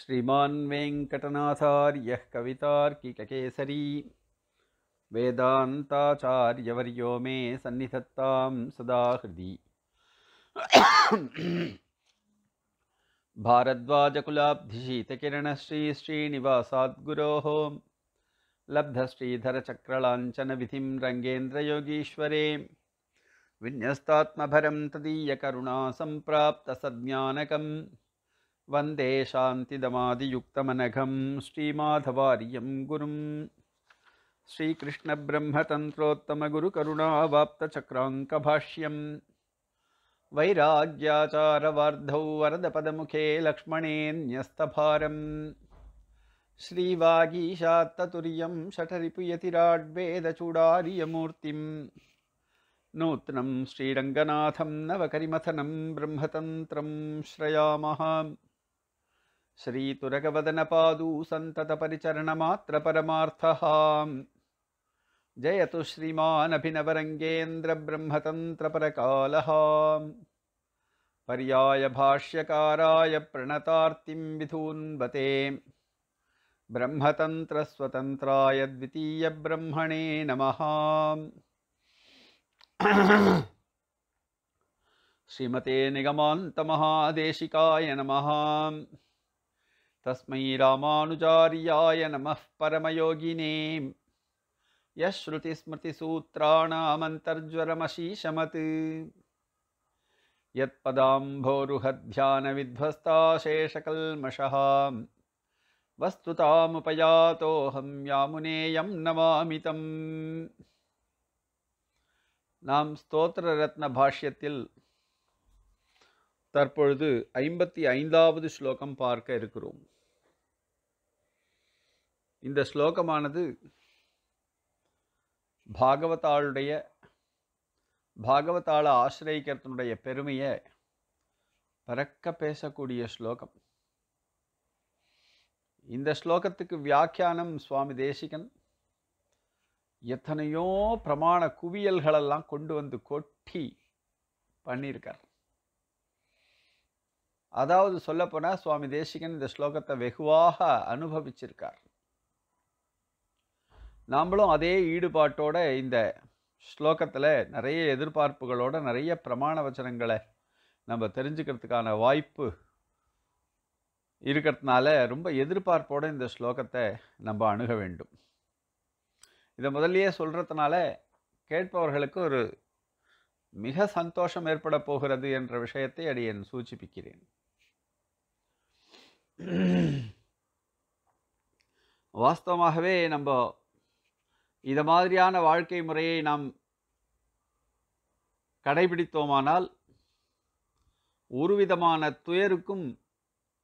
श्रीमान् वेङ्कटनाथार्यः कवितार्किककेसरी। वेदान्ताचार्यवर्यो मे सन्निधत्तां सदा हृदि। भारद्वाजकुलाब्धिशीतकिरणश्रीश्रीनिवासाद्गुरोः। लब्धश्रीधरचक्रलाञ्छनविधिं रङ्गेन्द्रयोगीश्वरे। विन्यस्तात्मभरं तदीयकरुणा सम्प्राप्तसज्ञानकं वन्दे शान्तिदमादियुक्तमनघं श्रीमाधवार्यं गुरुं श्रीकृष्णब्रह्मतन्त्रोत्तमगुरुकरुणावाप्तचक्राङ्कभाष्यम्। वैराग्याचारवार्धौ वरदपदमुखे लक्ष्मणेऽन्यस्तभारम् श्रीवागीशात्ततुर्यं शठरिपुयतिराड्वेदचूडार्यमूर्तिम्। नूत्नं श्रीरङ्गनाथं नवकरिमथनं ब्रह्मतन्त्रं श्रयामः श्रीतुरगवदनपादू सन्ततपरिचरणमात्रपरमार्थः जयतु श्रीमानभिनवरङ्गेन्द्रब्रह्मतन्त्रपरकालः। पर्यायभाष्यकाराय प्रणतार्तिं विधून्वते। ब्रह्मतन्त्रस्वतन्त्राय द्वितीयब्रह्मणे नमः। श्रीमते निगमान्तमहादेशिकाय नमः तस्मै रामानुजार्याय नमः परमयोगिने यश्रुतिस्मृतिसूत्राणामन्तर्ज्वरमशीशमत् यत्पदाम्भोरुहध्यानविध्वस्ताशेषकल्मषः वस्तुतामुपयातोऽहं यामुनेयं नमामि तम् நாம் ஸ்தோத்திர ரத்ன பாஷ்யத்தில் தற்பொழுது ஐம்பத்தி ஐந்தாவது ஸ்லோகம் பார்க்க இருக்கிறோம். இந்த ஸ்லோகமானது பாகவதாளுடைய பாகவதாள ஆசிரியக்கிறதுனுடைய பெருமையை பறக்க பேசக்கூடிய ஸ்லோகம். இந்த ஸ்லோகத்துக்கு வியாக்கியானம் சுவாமி தேசிகன் எத்தனையோ பிரமாண குவியல்களெல்லாம் கொண்டு வந்து கொட்டி பண்ணியிருக்கார். அதாவது சொல்லப்போனால் சுவாமி தேசிகன் இந்த ஸ்லோகத்தை வெகுவாக அனுபவிச்சிருக்கார். நாம்களும் அதே ஈடுபாட்டோட இந்த ஸ்லோகத்தில் நிறைய எதிர்பார்ப்புகளோட நிறைய பிரமாண வச்சனங்களை நம்ம தெரிஞ்சுக்கிறதுக்கான வாய்ப்பு இருக்கிறதுனால ரொம்ப எதிர்பார்ப்போடு இந்த ஸ்லோகத்தை நம்ம அணுக வேண்டும். இதை முதல்லையே சொல்கிறதுனால கேட்பவர்களுக்கு ஒரு மிக சந்தோஷம் ஏற்பட போகிறது என்ற விஷயத்தை அடியேன் சூச்சிப்பிக்கிறேன். வாஸ்தவமாகவே நம்ம இதை மாதிரியான வாழ்க்கை முறையை நாம் கடைபிடித்தோமானால் ஒரு விதமான துயருக்கும்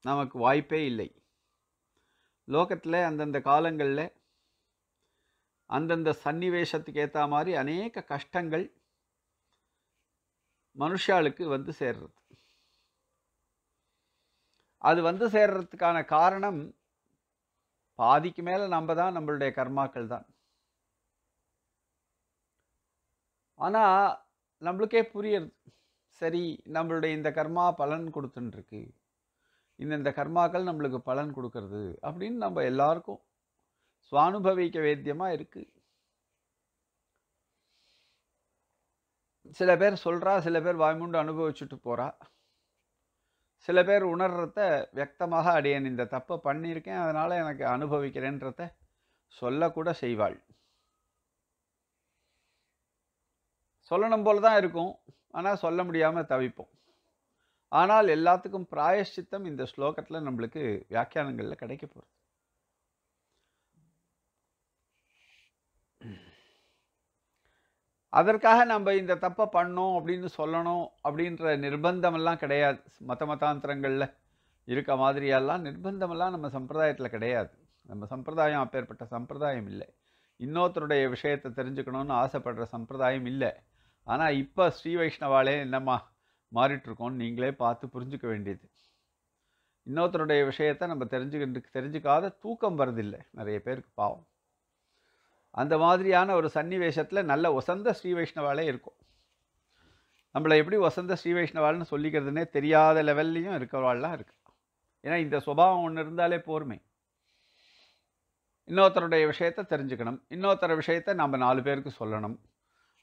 நமக்கு வாய்ப்பே இல்லை. லோகத்தில் அந்தந்த காலங்களில் அந்தந்த சன்னிவேஷத்துக்கு ஏற்ற மாதிரி அநேக கஷ்டங்கள் மனுஷாளுக்கு வந்து சேர்றது. அது வந்து சேர்றதுக்கான காரணம் பாதிக்கு மேலே நம்ம தான் நம்மளுடைய கர்மாக்கள் தான். ஆனால் நம்மளுக்கே புரியுறது சரி நம்மளுடைய இந்த கர்மா பலன் கொடுத்துட்டுருக்கு இந்தந்த கர்மாக்கள் நம்மளுக்கு பலன் கொடுக்கறது அப்படின்னு நம்ம எல்லாருக்கும் சுவானுபவிக்க வேத்தியமாக இருக்குது சில பேர் சொல்கிறா சில பேர் வாய்மூண்டு அனுபவிச்சுட்டு போகிறா சில பேர் உணர்றத வியக்தமாக அடியேன். இந்த தப்பை பண்ணியிருக்கேன் அதனால் எனக்கு அனுபவிக்கிறேன்றத சொல்லக்கூட செய்வாள். சொல்லணும் போல தான் இருக்கும். ஆனால் சொல்ல முடியாமல் தவிப்போம். ஆனால் எல்லாத்துக்கும் பிராயஷ்சித்தம் இந்த ஸ்லோகத்தில் நம்மளுக்கு வியாக்கியானங்களில் கிடைக்க போகிறது அதற்காக நம்ம இந்த தப்பை பண்ணோம் அப்படின்னு சொல்லணும் அப்படின்ற நிர்பந்தமெல்லாம் கிடையாது. மத மதாந்திரங்களில் இருக்க மாதிரியெல்லாம் நிர்பந்தமெல்லாம் நம்ம சம்பிரதாயத்தில் கிடையாது. நம்ம சம்பிரதாயம் அப்பேற்பட்ட சம்பிரதாயம் இல்லை. இன்னொருத்தருடைய விஷயத்தை தெரிஞ்சுக்கணும்னு ஆசைப்படுற சம்பிரதாயம் இல்லை. ஆனால் இப்போ ஸ்ரீ வைஷ்ணவாலே என்னம்மா மாறிட்டுருக்கோன்னு நீங்களே பார்த்து புரிஞ்சுக்க வேண்டியது. இன்னொருத்தருடைய விஷயத்தை நம்ம தெரிஞ்சுக்கிட்டு தெரிஞ்சுக்காத தூக்கம் வரதில்லை நிறைய பேருக்கு பாவம். அந்த மாதிரியான ஒரு சன்னிவேஷத்தில் நல்ல ஒசந்த ஸ்ரீ வைஷ்ணவாலே இருக்கும். நம்மளை எப்படி வசந்த ஸ்ரீ வைஷ்ணவால்னு சொல்லிக்கிறதுனே தெரியாத லெவல்லையும் இருக்கிறவாள்லாம் இருக்கு. ஏன்னா இந்த சுபாவம் ஒன்று இருந்தாலே போருமே. இன்னொருத்தருடைய விஷயத்தை தெரிஞ்சுக்கணும். இன்னொருத்தர விஷயத்த நம்ம நாலு பேருக்கு சொல்லணும்.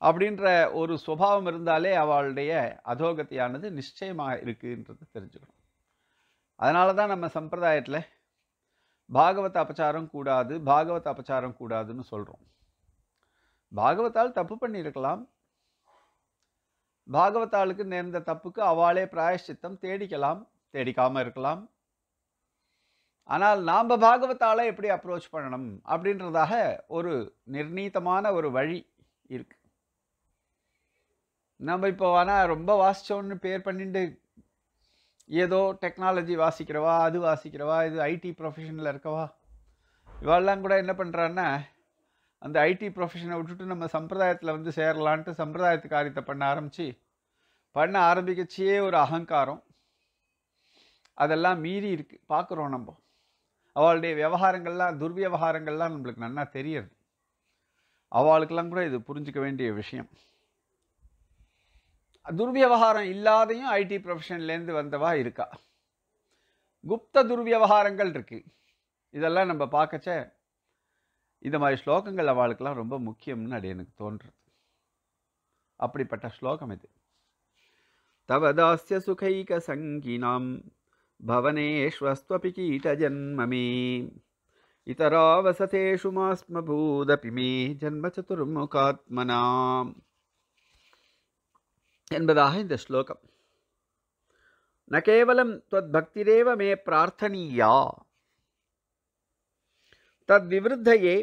அப்படின்ற ஒரு சுபாவம் இருந்தாலே அவளுடைய அதோகத்தியானது நிச்சயமாக இருக்குன்றது தெரிஞ்சுக்கணும். அதனால தான் நம்ம சம்பிரதாயத்தில் பாகவத அபச்சாரம் கூடாது பாகவத அபச்சாரம் கூடாதுன்னு சொல்கிறோம் பாகவதால் தப்பு பண்ணியிருக்கலாம். பாகவத்தாளுக்கு நேர்ந்த தப்புக்கு அவளே பிராயஷ்சித்தம் தேடிக்கலாம் தேடிக்காமல் இருக்கலாம். ஆனால் நாம் பாகவத்தாலை எப்படி அப்ரோச் பண்ணணும் அப்படின்றதாக ஒரு நிர்ணீதமான ஒரு வழி இருக்குது நம்ம இப்போ ஆனால் ரொம்ப வாசிச்சோன்னு பேர் பண்ணிட்டு ஏதோ டெக்னாலஜி வாசிக்கிறவா அது வாசிக்கிறவா இது ஐடி ப்ரொஃபஷனில் இருக்கவா? இவாளெல்லாம் கூட என்ன பண்ணுறான்னா அந்த ஐடி ப்ரொஃபஷனை விட்டுட்டு நம்ம சம்பிரதாயத்தில் வந்து சேரலான்ட்டு சம்பிரதாயத்து காரியத்தை பண்ண ஆரம்பித்து பண்ண ஆரம்பிக்கச்சியே ஒரு அகங்காரம். அதெல்லாம் மீறி இருக்கு. பார்க்குறோம் நம்ம. அவளுடைய விவகாரங்கள்லாம் துர்வியவகாரங்கள்லாம் நம்மளுக்கு நன்னா தெரியுது. அவளுக்கெல்லாம் கூட இது புரிஞ்சுக்க வேண்டிய விஷயம். துர்வியவகாரம் இல்லாதையும் ஐடி ப்ரொஃபஷன்லேருந்து வந்தவா இருக்கா? குப்த துர்வியவகாரங்கள் இருக்குது இதெல்லாம் நம்ம பார்க்கச்ச இந்த மாதிரி ஸ்லோகங்கள் அவளுக்கெல்லாம் ரொம்ப முக்கியம்னு அது எனக்கு தோன்றுறது. அப்படிப்பட்ட ஸ்லோகம் இது. தவதாசிய சுகைக சங்கினாம் பவனேஸ்வஸ்வபி கீட்டஜன்மமே ஜன்மமே மாஸ்மபூதபி மே ஜன்ம சதுர்முகாத்மனாம். என்பதாக இந்த ஸ்லோகம். ந கேவலம் தொத் பக்திரேவ மே பிரார்த்தனீயா. தத் விவருத்தையே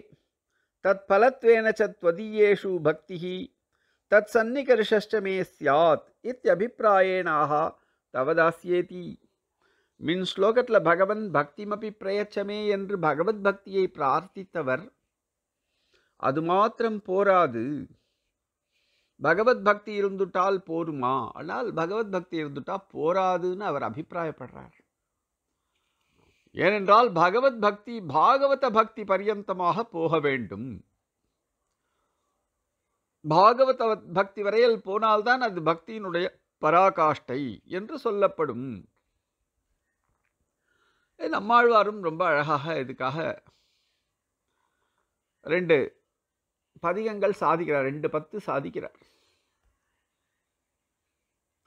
தத் பலத்வேன சத்வதீயேஷு பக்தி தத் சன்னிகர்ஷஷ்ட மே சியாத் இத்தியபிப்பிராயேனாக தவதாசியேதி மின் ஸ்லோகத்தில் பகவன் பக்திமபி பிரயச்சமே என்று பகவத் பக்தியை பிரார்த்தித்தவர் அது மாத்திரம் போராது. பகவத் பக்தி இருந்துட்டால் போருமா? ஆனால் பகவத் பக்தி இருந்துட்டால் போராதுன்னு அவர் அபிப்பிராயப்படுறார். ஏனென்றால் பகவத் பக்தி பாகவத பக்தி பரியந்தமாக போக வேண்டும். பாகவத பக்தி வரையில் போனால்தான் அது பக்தியினுடைய பராகாஷ்டை என்று சொல்லப்படும். நம்மாழ்வாரும் ரொம்ப அழகாக இதுக்காக ரெண்டு பதிகங்கள் சாதிக்கிறார் ரெண்டு பத்து சாதிக்கிறார்.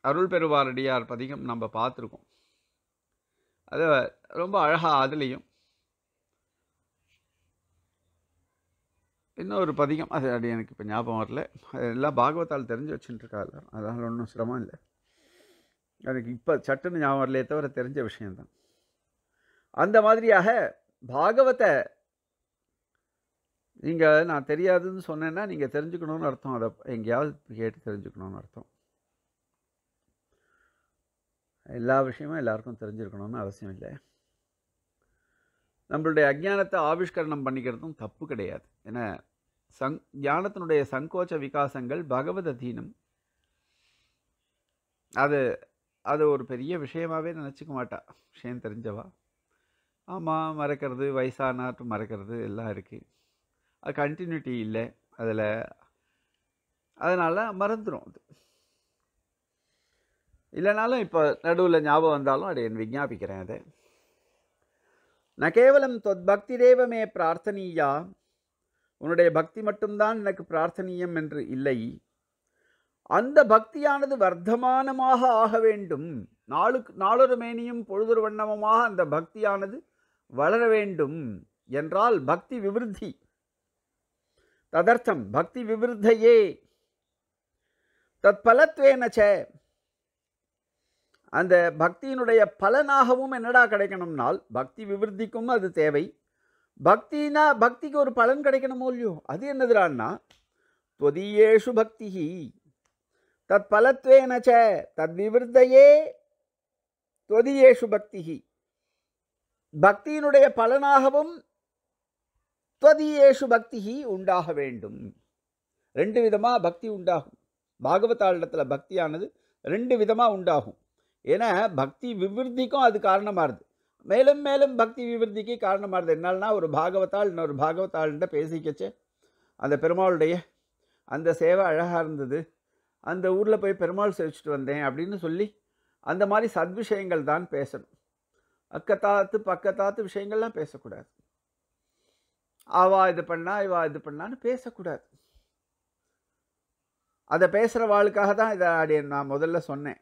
அருள் பெருவாரடியார் பதிகம் நம்ம பார்த்துருக்கோம். அது ரொம்ப அழகாக அதுலேயும் இன்னொரு பதிகம் அது அது எனக்கு இப்போ ஞாபகம் வரல. அது எல்லாம் பாகவத்தால் தெரிஞ்சு வச்சுட்டுருக்கா எல்லாரும் அதனால் ஒன்றும் சிரமம் இல்லை. எனக்கு இப்போ சட்டுன்னு ஞாபகம் வரலையே தவிர தெரிஞ்ச விஷயந்தான் அந்த மாதிரியாக பாகவத்தை நீங்கள் நான் தெரியாதுன்னு சொன்னேன்னா நீங்கள் தெரிஞ்சுக்கணும்னு அர்த்தம். அதை எங்கேயாவது கேட்டு தெரிஞ்சுக்கணும்னு அர்த்தம். எல்லா விஷயமும் எல்லாருக்கும் தெரிஞ்சிருக்கணும்னு அவசியம் இல்லை. நம்மளுடைய அஜ்ஞானத்தை ஆவிஷ்கரணம் பண்ணிக்கிறதும் தப்பு கிடையாது. ஏன்னா சங் ஞானத்தினுடைய சங்கோச்ச விகாசங்கள் பகவத் அதீனம். அது அது ஒரு பெரிய விஷயமாகவே நினச்சிக்க மாட்டா. விஷயம் தெரிஞ்சவா? ஆமாம் மறக்கிறது வயசானாட்டு மறக்கிறது எல்லாம் இருக்குது அது கண்டினியூட்டி இல்லை. அதில் அதனால் மறந்துடும் அது. இல்லைனாலும் இப்போ நடுவில் ஞாபகம் வந்தாலும் அதை என் விஞ்ஞாபிக்கிறேன் அதை. ந கேவலம் தொத் பக்திரேவமே பிரார்த்தனீயா? உன்னுடைய பக்தி மட்டும்தான் எனக்கு பிரார்த்தனீயம் என்று இல்லை. அந்த பக்தியானது வர்த்தமானமாக ஆக வேண்டும். நாளுக்கு நாளொரு மேனியும் பொழுதொரு வண்ணமுமாக அந்த பக்தியானது வளர வேண்டும். என்றால் பக்தி விவிருத்தி. ததர்த்தம் பக்தி விவிருத்தையே. தத் பலத்வேனச்ச அந்த பக்தியினுடைய பலனாகவும் என்னடா கிடைக்கணும்னால் பக்தி விவருத்திக்கும் அது தேவை. பக்தினா பக்திக்கு ஒரு பலன் கிடைக்கணுமோ இல்லையோ? அது என்னதுடான்னா தொதியேஷு பக்தி தத் பலத்வேன தத் விவருத்தையே தொதியேஷு பக்தி பக்தியினுடைய பலனாகவும் தொதியேஷு பக்தி உண்டாக வேண்டும். ரெண்டு விதமாக பக்தி உண்டாகும். பாகவதாளிடத்தில் பக்தியானது ரெண்டு விதமாக உண்டாகும். ஏன்னா பக்தி விவிருத்திக்கும் அது காரணமாகுது மேலும் மேலும் பக்தி விவிருத்திக்கு காரணமாக இருது என்னால்னா ஒரு பாகவத்தால் இன்னொரு பாகவத்தாள்கிட்ட பேசிக்கச்சு. அந்த பெருமாளுடைய அந்த சேவை அழகாக இருந்தது. அந்த ஊரில் போய் பெருமாள் சேவிச்சுட்டு வந்தேன் அப்படின்னு சொல்லி அந்த மாதிரி சத்விஷயங்கள் தான் பேசணும். அக்கத்தாத்து பக்கத்தாத்து விஷயங்கள்லாம் பேசக்கூடாது. அவா இது பண்ணா இவா இது பண்ணான்னு பேசக்கூடாது. அதை பேசுகிற வாளுக்காக தான் இதை அடி நான் முதல்ல சொன்னேன்.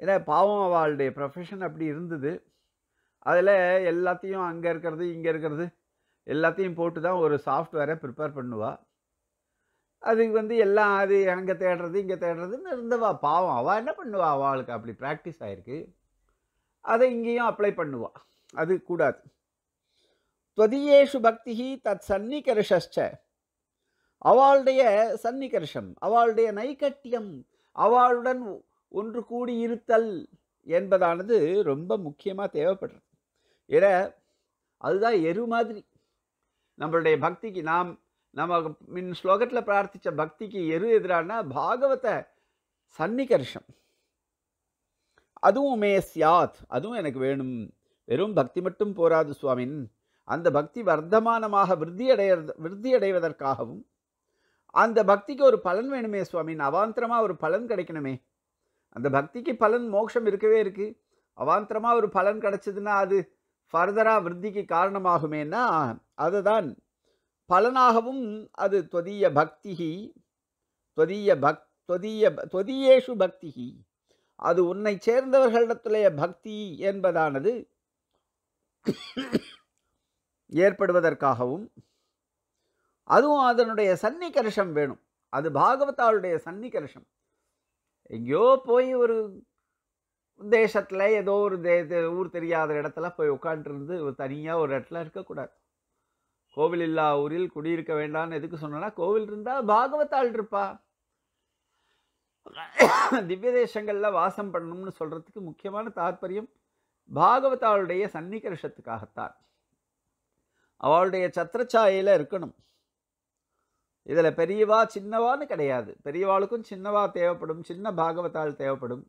ஏன்னா பாவம் அவளுடைய ப்ரொஃபஷன் அப்படி இருந்தது. அதில் எல்லாத்தையும் அங்கே இருக்கிறது இங்கே இருக்கிறது எல்லாத்தையும் போட்டு தான் ஒரு சாஃப்ட்வேரை ப்ரிப்பேர் பண்ணுவாள் அதுக்கு வந்து எல்லாம் அது அங்கே தேடுறது இங்கே தேடுறதுன்னு இருந்தவா. பாவம் அவள் என்ன பண்ணுவா? அவளுக்கு அப்படி ப்ராக்டிஸ் ஆயிருக்கு. அதை இங்கேயும் அப்ளை பண்ணுவாள் அது கூடாது. துவதியேஷு பக்தி தத் சன்னிகர்ஷச்ச அவளுடைய சன்னிகர்ஷம் அவளுடைய நைக்கட்டியம் அவளுடன் ஒன்று கூடி இருத்தல் என்பதானது ரொம்ப முக்கியமாக தேவைப்படுறது. ஏன்னா அதுதான் எரு மாதிரி. நம்மளுடைய பக்திக்கு நாம் நம்ம மின் ஸ்லோகத்தில் பிரார்த்தித்த பக்திக்கு எரு எதிரான பாகவத சன்னிகர்ஷம் அதுவும் மே சியாத் அதுவும் எனக்கு வேணும். வெறும் பக்தி மட்டும் போராது சுவாமின். அந்த பக்தி வர்த்தமானமாக விருத்தி அடைய விருத்தி அடைவதற்காகவும் அந்த பக்திக்கு ஒரு பலன் வேணுமே சுவாமின். அவாந்தரமாக ஒரு பலன் கிடைக்கணுமே. அந்த பக்திக்கு பலன் மோட்சம் இருக்கவே இருக்குது அவாந்தரமாக ஒரு பலன் கிடச்சிதுன்னா அது ஃபர்தராக விருத்திக்கு காரணமாகுமேன்னா அதுதான். பலனாகவும் அது தொதிய பக்திகி தொதிய பக் தொதிய தொதியேஷு பக்திகி அது உன்னை சேர்ந்தவர்களிடத்துடைய பக்தி என்பதானது ஏற்படுவதற்காகவும் அதுவும் அதனுடைய சன்னிகர்ஷம் வேணும். அது பாகவதாளுடைய சன்னிகர்ஷம் எங்கேயோ போய் ஒரு தேசத்தில் ஏதோ ஒரு தே ஊர் தெரியாத இடத்துல போய் உட்காண்ட்ருந்து ஒரு தனியாக ஒரு இடத்துல இருக்கக்கூடாது. கோவில் இல்லா ஊரில் குடியிருக்க வேண்டாம்னு எதுக்கு சொன்னேன்னா கோவில் இருந்தால் பாகவத்தாள் இருப்பா. திவ்ய தேசங்களில் வாசம் பண்ணணும்னு சொல்கிறதுக்கு முக்கியமான தாற்பயம் பாகவதாளுடைய சன்னிகர்ஷத்துக்காகத்தான் அவளுடைய சத்திரச்சாயையில் இருக்கணும். இதில் பெரியவா சின்னவான்னு கிடையாது. பெரியவாளுக்கும் சின்னவா தேவைப்படும். சின்ன பாகவத்தால் தேவைப்படும்.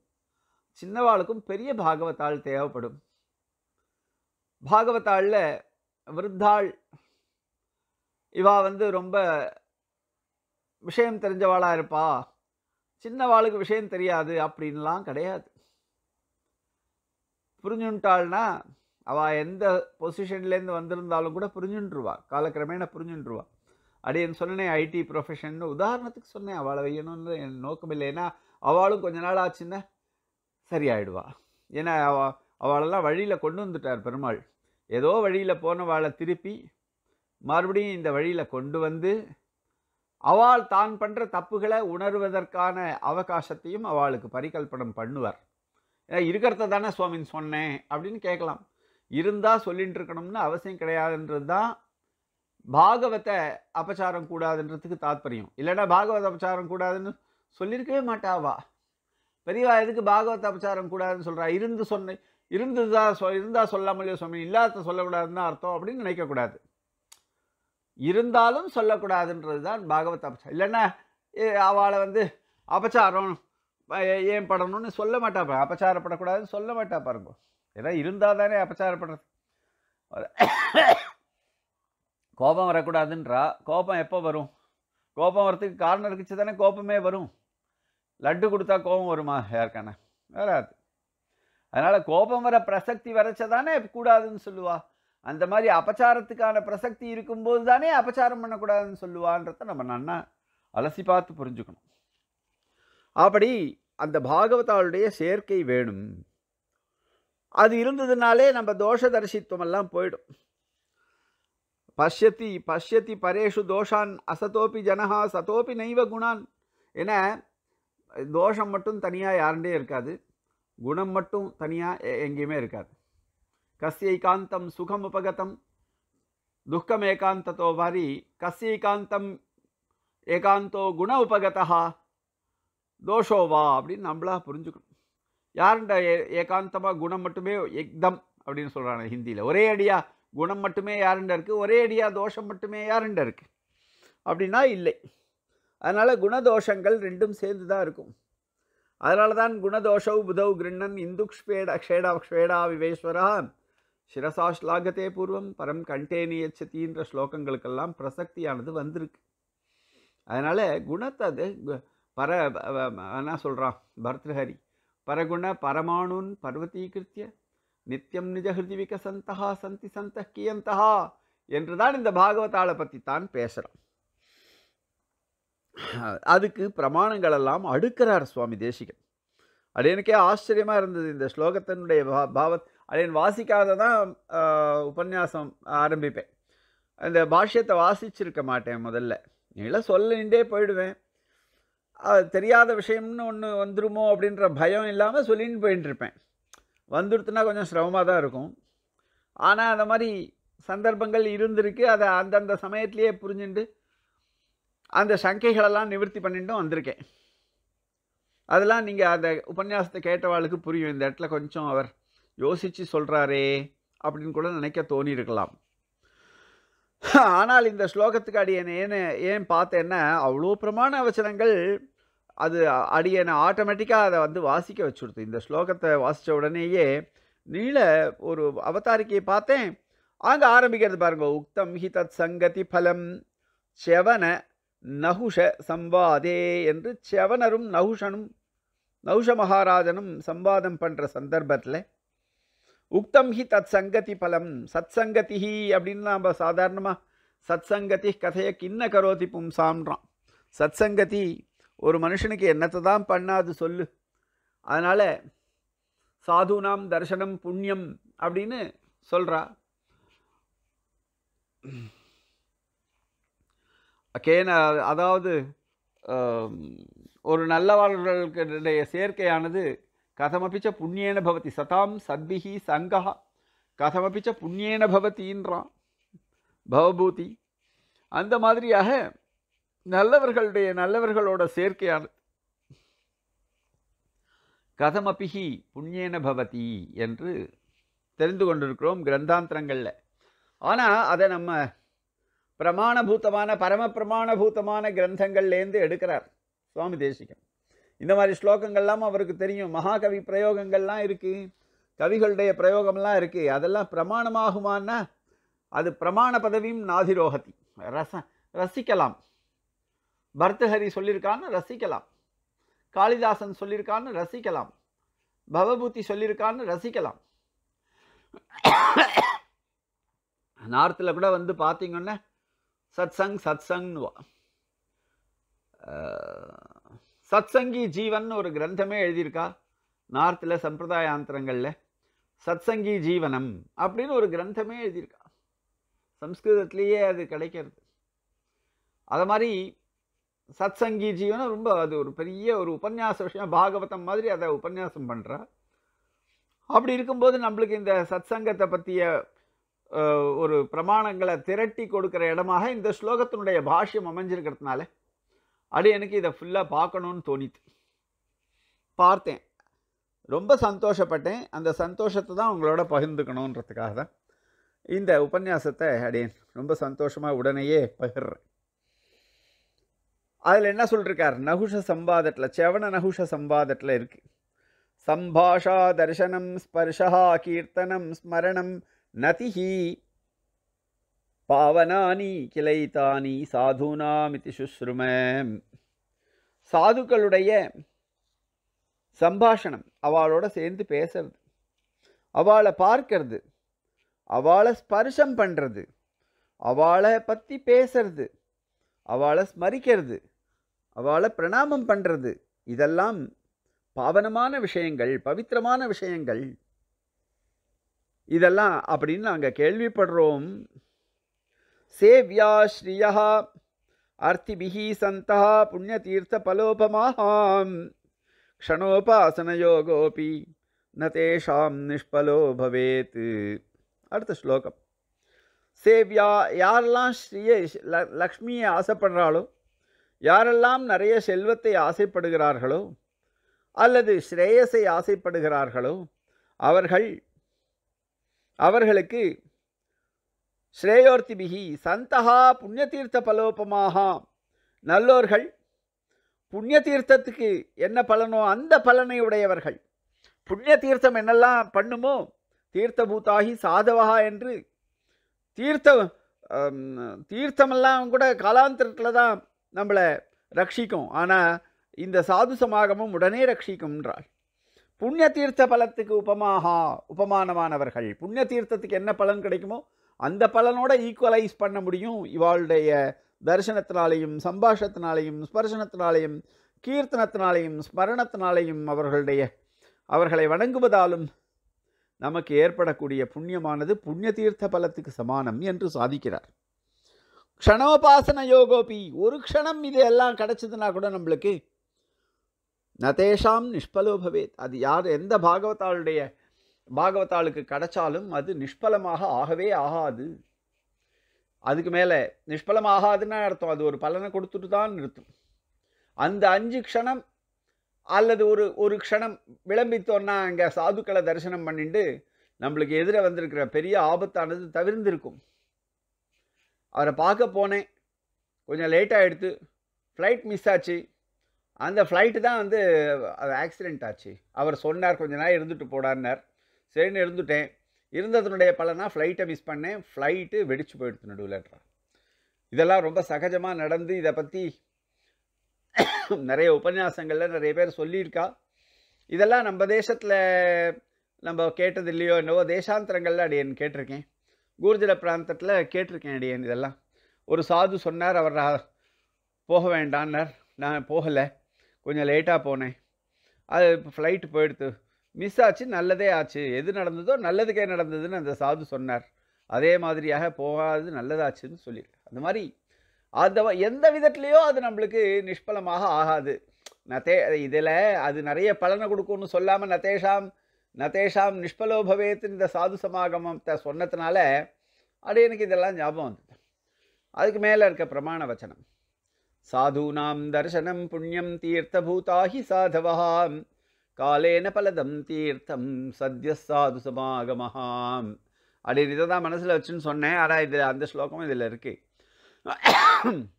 சின்னவாளுக்கும் பெரிய பாகவத்தால் தேவைப்படும். பாகவத்தாளில் விருத்தாள் இவா வந்து ரொம்ப விஷயம் தெரிஞ்சவாளா இருப்பா. சின்னவாளுக்கு விஷயம் தெரியாது அப்படின்லாம் கிடையாது. புரிஞ்சுட்டாள்னா அவள் எந்த பொசிஷன்லேருந்து வந்திருந்தாலும் கூட புரிஞ்சுன்ருவா காலக்கிரமேண புரிஞ்சுன்ருவா அப்படின்னு சொன்னேன் ஐடி ப்ரொஃபஷன் உதாரணத்துக்கு சொன்னேன் அவளை வையணும்னு என் நோக்கம் இல்லை. ஏன்னா அவளும் கொஞ்ச நாள் ஆச்சுன்னா சரியாயிடுவா. ஏன்னா அவ அவளெல்லாம் வழியில் கொண்டு வந்துட்டார் பெருமாள். ஏதோ வழியில் போனவாளை திருப்பி மறுபடியும் இந்த வழியில் கொண்டு வந்து அவள் தான் பண்ணுற தப்புகளை உணர்வதற்கான அவகாசத்தையும் அவளுக்கு பரிகல்பனம் பண்ணுவார். ஏன்னா இருக்கிறத தானே சுவாமின்னு சொன்னேன் அப்படின்னு கேட்கலாம். இருந்தால் சொல்லிகிட்டு இருக்கணும்னு அவசியம் கிடையாதுன்றது தான் பாகவத்தை அபச்சாரம் கூடாதுன்றதுக்கு தாத்பரியம். இல்லைன்னா பாகவத அபச்சாரம் கூடாதுன்னு சொல்லியிருக்கவே மாட்டாவா? பெரியவா எதுக்கு பாகவத அபச்சாரம் கூடாதுன்னு சொல்கிறா இருந்து சொன்ன இருந்ததா சொ இருந்தால் சொல்லாமலையோ சுவாமி இல்லாத சொல்லக்கூடாதுன்னு தான் அர்த்தம் அப்படின்னு நினைக்கக்கூடாது. இருந்தாலும் சொல்லக்கூடாதுன்றது தான் பாகவத அபச்சாரம். இல்லைன்னா ஏ- அவளை வந்து அபச்சாரம் ஏன் படணும்னு சொல்ல மாட்டா பாரு. அபச்சாரப்படக்கூடாதுன்னு சொல்ல மாட்டா பாருங்க. ஏன்னா இருந்தால் தானே அபச்சாரப்படுறது. கோபம் வரக்கூடாதுன்றா. கோபம் எப்போ வரும்? கோபம் வரத்துக்கு காரணம் இருக்குச்சு தானே கோபமே வரும். லட்டு கொடுத்தா கோபம் வருமா? யாருக்கான? வராது. அதனால் கோபம் வர பிரசக்தி வரைச்சதானே கூடாதுன்னு சொல்லுவா. அந்த மாதிரி அபச்சாரத்துக்கான பிரசக்தி இருக்கும்போது தானே அபச்சாரம் பண்ணக்கூடாதுன்னு சொல்லுவான்றத நம்ம நன்னா அலசி பார்த்து புரிஞ்சுக்கணும். அப்படி அந்த பாகவதாளுடைய சேர்க்கை வேணும். அது இருந்ததுனாலே நம்ம தோஷ தரிசித்துவம் எல்லாம் போயிடும். பஷ்யத்தி பஷ்யத்தி பரேஷு தோஷான் அசதோபி ஜனஹா சதோபி நைவ குணான் என தோஷம் மட்டும் தனியாக யாருண்டே இருக்காது குணம் மட்டும் தனியாக எங்கேயுமே இருக்காது கஸ்யைகாந்தம் சுகம் உபகதம் துக்கம் ஏகாந்தத்தோ வாரி கஸ்யைகாந்தம் ஏகாந்தோ குண உபகதா தோஷோ வா அப்படின்னு நம்மளா புரிஞ்சுக்கணும் யாருண்ட ஏ ஏகாந்தமாக குணம் மட்டுமே எக்தம் அப்படின்னு சொல்கிறாங்க ஹிந்தியில் ஒரே அடியா குணம் மட்டுமே யாருண்ட இருக்குது ஒரே அடியாக தோஷம் மட்டுமே யாருண்ட இருக்குது அப்படின்னா இல்லை. அதனால் குணதோஷங்கள் ரெண்டும் சேர்ந்து தான் இருக்கும். அதனால தான் குணதோஷௌ புதவ் கிருண்ணன் இந்து க்ஷ்பேட க்ஷேடா க்ஷேடா விவேஸ்வரா சிரசா ஸ்லாகத்தே பூர்வம் பரம் கண்டேனியச்சதின்ற ஸ்லோகங்களுக்கெல்லாம் பிரசக்தியானது வந்திருக்கு. அதனால் குணத்தை அது பர என்ன சொல்கிறான் பர்தஹரி பரகுண பரமாணுன் பர்வத்தீகிருத்திய நித்தியம் நிஜஹிருதி விகசந்தா சந்தி சந்த கியந்தா என்றுதான் இந்த பாகவதாளை பற்றி தான் பேசுகிறோம் அதுக்கு பிரமாணங்கள் எல்லாம் அடுக்கிறார் சுவாமி தேசிகன். அது எனக்கே ஆச்சரியமாக இருந்தது இந்த ஸ்லோகத்தினுடைய பா பாவத் அது வாசிக்காத தான் உபன்யாசம் ஆரம்பிப்பேன். அந்த பாஷ்யத்தை வாசிச்சிருக்க மாட்டேன் முதல்ல. இல்லை சொல்லிகிட்டே போயிடுவேன். தெரியாத விஷயம்னு ஒன்று வந்துருமோ அப்படின்ற பயம் இல்லாமல் சொல்லின்னு போயின்னு இருப்பேன் வந்துடுத்துனா கொஞ்சம் சிரமமாக தான் இருக்கும். ஆனால் அந்த மாதிரி சந்தர்ப்பங்கள் இருந்திருக்கு. அதை அந்தந்த சமயத்திலேயே புரிஞ்சுட்டு அந்த சங்கைகளெல்லாம் நிவர்த்தி பண்ணிட்டும் வந்திருக்கேன். அதெல்லாம் நீங்கள் அந்த உபன்யாசத்தை கேட்டவாளுக்கு புரியும். இந்த இடத்துல கொஞ்சம் அவர் யோசித்து சொல்கிறாரே அப்படின்னு கூட நினைக்க தோணியிருக்கலாம். ஆனால் இந்த ஸ்லோகத்துக்கு அடி என்ன ஏன்னு ஏன் பார்த்தேன்னா அவ்வளோ பிரமாண வச்சனங்கள் அது அடியனை ஆட்டோமேட்டிக்காக அதை வந்து வாசிக்க வச்சுடுது. இந்த ஸ்லோகத்தை வாசித்த உடனேயே நீள ஒரு அவதாரிக்கையை பார்த்தேன். அங்கே ஆரம்பிக்கிறது பாருங்க. உக்தம் ஹி தத் சங்கதி பலம் செவன நகுஷ சம்பாதே என்று செவனரும் நகுஷனும் நகுஷ மகாராஜனும் சம்பாதம் பண்ணுற சந்தர்ப்பத்தில் உக்தம் ஹி தத் சங்கதி பலம் சத் சங்கதி அப்படின்னு நாம் சாதாரணமாக சத் சங்கதி கதையை கிண்ண கரோதி பும்சாம்ன்றான் சத் சங்கதி ஒரு மனுஷனுக்கு என்னத்தை தான் பண்ணாது சொல்லு. அதனால் சாதுனாம் தர்சனம் புண்ணியம் அப்படின்னு சொல்கிறா கேன அதாவது ஒரு நல்லவர்களுடைய சேர்க்கையானது கதமபிச்ச புண்ணியேன பவதி. சதாம் சத்பிஹி சங்கா கதமபிச்ச புண்ணியேன பவத்தின்றான் பவபூதி. அந்த மாதிரியாக நல்லவர்களுடைய நல்லவர்களோட சேர்க்கையானது கதமபிஹி புண்ணியேன பவதி என்று தெரிந்து கொண்டிருக்கிறோம் கிரந்தாந்திரங்களில். ஆனால் அதை நம்ம பிரமாணபூத்தமான பரம பிரமாணபூத்தமான கிரந்தங்கள்லேருந்து எடுக்கிறார் சுவாமி தேசிகன். இந்த மாதிரி ஸ்லோகங்கள்லாம் அவருக்கு தெரியும். மகாகவி பிரயோகங்கள்லாம் இருக்குது கவிகளுடைய பிரயோகம்லாம் இருக்குது அதெல்லாம் பிரமாணமாகுமான்னா அது பிரமாண பதவியும் நாதிரோகதி. ரச ரசிக்கலாம். பர்தஹரி சொல்லியிருக்கான்னு ரசிக்கலாம். காளிதாசன் சொல்லியிருக்கான்னு ரசிக்கலாம். பவபூதி சொல்லியிருக்கான்னு ரசிக்கலாம். நார்த்தில் கூட வந்து பார்த்தீங்கன்னா சத்சங் சத்சங்னுவா. சத்சங்கி ஜீவன் ஒரு கிரந்தமே எழுதியிருக்கா. நார்த்தில் சம்பிரதாயாந்திரங்களில் சத்சங்கி ஜீவனம் அப்படின்னு ஒரு கிரந்தமே எழுதியிருக்கா. சம்ஸ்கிருதத்திலேயே அது கிடைக்கிறது. அது மாதிரி சத்சங்கி ஜீவனம் ரொம்ப அது ஒரு பெரிய ஒரு உபன்யாச விஷயம். பாகவதம் மாதிரி அதை உபன்யாசம் பண்ணுறா அப்படி இருக்கும்போது நம்மளுக்கு இந்த சத்சங்கத்தை பற்றிய ஒரு பிரமாணங்களை திரட்டி கொடுக்குற இடமாக இந்த ஸ்லோகத்தினுடைய பாஷ்யம் அமைஞ்சிருக்கிறதுனால அடி எனக்கு இதை ஃபுல்லாக பார்க்கணுன்னு தோணித்து பார்த்தேன். ரொம்ப சந்தோஷப்பட்டேன். அந்த சந்தோஷத்தை தான் உங்களோட பகிர்ந்துக்கணுன்றதுக்காக தான் இந்த உபன்யாசத்தை அடியேன். ரொம்ப சந்தோஷமாக உடனேயே பகிர்றேன். அதில் என்ன சொல்லிருக்கார்? நகுஷ சம்பாதத்தில் செவன நகுஷ சம்பாதத்தில் இருக்கு. சம்பாஷா தர்சனம் ஸ்பர்ஷா கீர்த்தனம் ஸ்மரணம் நதிஹி பாவனானி கிளைத்தானி சாதுனாமிதி சுஸ்ரும. சாதுக்களுடைய சம்பாஷணம் அவளோட சேர்ந்து பேசுறது. அவளை பார்க்கறது. அவளை ஸ்பர்ஷம் பண்ணுறது அவளை பற்றி பேசுறது. அவளை ஸ்மரிக்கிறது அவளை பிரணாமம் பண்ணுறது இதெல்லாம் பாவனமான விஷயங்கள் பவித்திரமான விஷயங்கள். இதெல்லாம் அப்படின்னு நாங்கள் கேள்விப்படுறோம். சேவ்யா ஸ்ரீயா அர்த்திபிகி சந்தா புண்ணியதீர்த்த பலோபமாகாம் க்ஷணோபாசனயோகோபி ந தேஷாம் நிஷ்பலோ பவேத். அடுத்த ஸ்லோகம். சேவியா யாரெல்லாம் ஸ்ரீயை ல- லக்ஷ்மியை ஆசைப்படுறாளோ யாரெல்லாம் நிறைய செல்வத்தை ஆசைப்படுகிறார்களோ அல்லது ஸ்ரேயஸை ஆசைப்படுகிறார்களோ அவர்கள் அவர்களுக்கு ஸ்ரேயோர்த்திபிகி சந்தகா புண்ணியதீர்த்த பலோபமாக. நல்லோர்கள் புண்ணிய தீர்த்தத்துக்கு என்ன பலனோ அந்த பலனை உடையவர்கள். புண்ணிய தீர்த்தம் என்னெல்லாம் பண்ணுமோ தீர்த்தபூத்தாகி சாதவகா என்று தீர்த்தம் தீர்த்தமெல்லாம் கூட காலாந்தரத்தில் தான் நம்மளை ரட்சிக்கும். ஆனால் இந்த சாது சமாகமும் உடனே ரட்சிக்கும்ன்றாள். புண்ணிய தீர்த்த பலத்துக்கு உபமாகா உபமானமானவர்கள். புண்ணிய தீர்த்தத்துக்கு என்ன பலன் கிடைக்குமோ அந்த பலனோட ஈக்குவலைஸ் பண்ண முடியும். இவாளுடைய தரிசனத்தினாலேயும் சம்பாஷத்தினாலேயும் ஸ்பர்சனத்தினாலேயும் கீர்த்தனத்தினாலேயும் ஸ்மரணத்தினாலேயும் அவர்களுடைய அவர்களை வணங்குவதாலும் நமக்கு ஏற்படக்கூடிய புண்ணியமானது புண்ணிய தீர்த்த பலத்துக்கு சமானம் என்று சாதிக்கிறார். க்ஷணோபாசன யோகோபி ஒரு க்ஷணம் இது எல்லாம் கூட நம்மளுக்கு நதேஷாம் நிஷ்பலோ பவேத். அது யார் எந்த பாகவத்தாளுடைய பாகவத்தாளுக்கு கிடைச்சாலும் அது நிஷ்பலமாக ஆகவே ஆகாது. அதுக்கு மேலே நிஷ்பலம் ஆகாதுன்னு அர்த்தம் அது ஒரு பலனை கொடுத்துட்டு தான் நிறுத்தும். அந்த அஞ்சு க்ஷணம் அல்லது ஒரு ஒரு க்ஷணம் விளம்பித்தோன்னா அங்கே சாதுக்களை தரிசனம் பண்ணிட்டு நம்மளுக்கு எதிர வந்திருக்கிற பெரிய ஆபத்தானது தவிர்ந்திருக்கும். அவரை பார்க்க போனேன். கொஞ்சம் லேட்டாக எடுத்து ஃப்ளைட் மிஸ் ஆச்சு. அந்த ஃப்ளைட்டு தான் வந்து அது ஆக்சிடெண்ட் ஆச்சு. அவர் சொன்னார் கொஞ்ச நேரம் இருந்துட்டு போடார்னார் சரின்னு இருந்துட்டேன். இருந்ததனுடைய பலனா ஃப்ளைட்டை மிஸ் பண்ணேன். ஃப்ளைட்டு வெடிச்சு போயிடுத்து நடுவில்ன்றார் இதெல்லாம் ரொம்ப சகஜமாக நடந்து இதை பற்றி நிறைய உபன்யாசங்களில் நிறைய பேர் சொல்லியிருக்கா. இதெல்லாம் நம்ம தேசத்தில் நம்ம கேட்டது இல்லையோ என்னவோ தேசாந்தரங்களில் அடியேன் கேட்டிருக்கேன். கூர்ஜல பிராந்தத்தில் கேட்டிருக்கேன் அடியேன் இதெல்லாம். ஒரு சாது சொன்னார் அவர் போக வேண்டான்னார். நான் போகலை. கொஞ்சம் லேட்டாக போனேன். அது இப்போ ஃப்ளைட்டு போயிடுத்து. மிஸ் ஆச்சு நல்லதே ஆச்சு. எது நடந்ததோ நல்லதுக்கே நடந்ததுன்னு அந்த சாது சொன்னார். அதே மாதிரியாக போகாது நல்லதாச்சுன்னு சொல்லியிருக்கேன் அந்த மாதிரி அந்த எந்த விதத்துலேயோ அது நம்மளுக்கு நிஷ்பலமாக ஆகாது. நதே இதில் அது நிறைய பலனை கொடுக்கும்னு சொல்லாமல் நதேஷாம் நதேஷாம் நிஷ்பலோ பவேத் இந்த சாது சமாகமத்தை சொன்னதுனால அடி எனக்கு இதெல்லாம் ஞாபகம் வந்தது. அதுக்கு மேலே இருக்க பிரமாண வச்சனம். சாதுனாம் தர்சனம் புண்ணியம் தீர்த்தபூதாகி சாதவஹாம் காலேன பலதம் தீர்த்தம் சத்ய சாது சமாகமஹாம். அப்படின்னு இதை தான் மனசில் வச்சுன்னு சொன்னேன். ஆனால் இது அந்த ஸ்லோகம் இதில் இருக்குது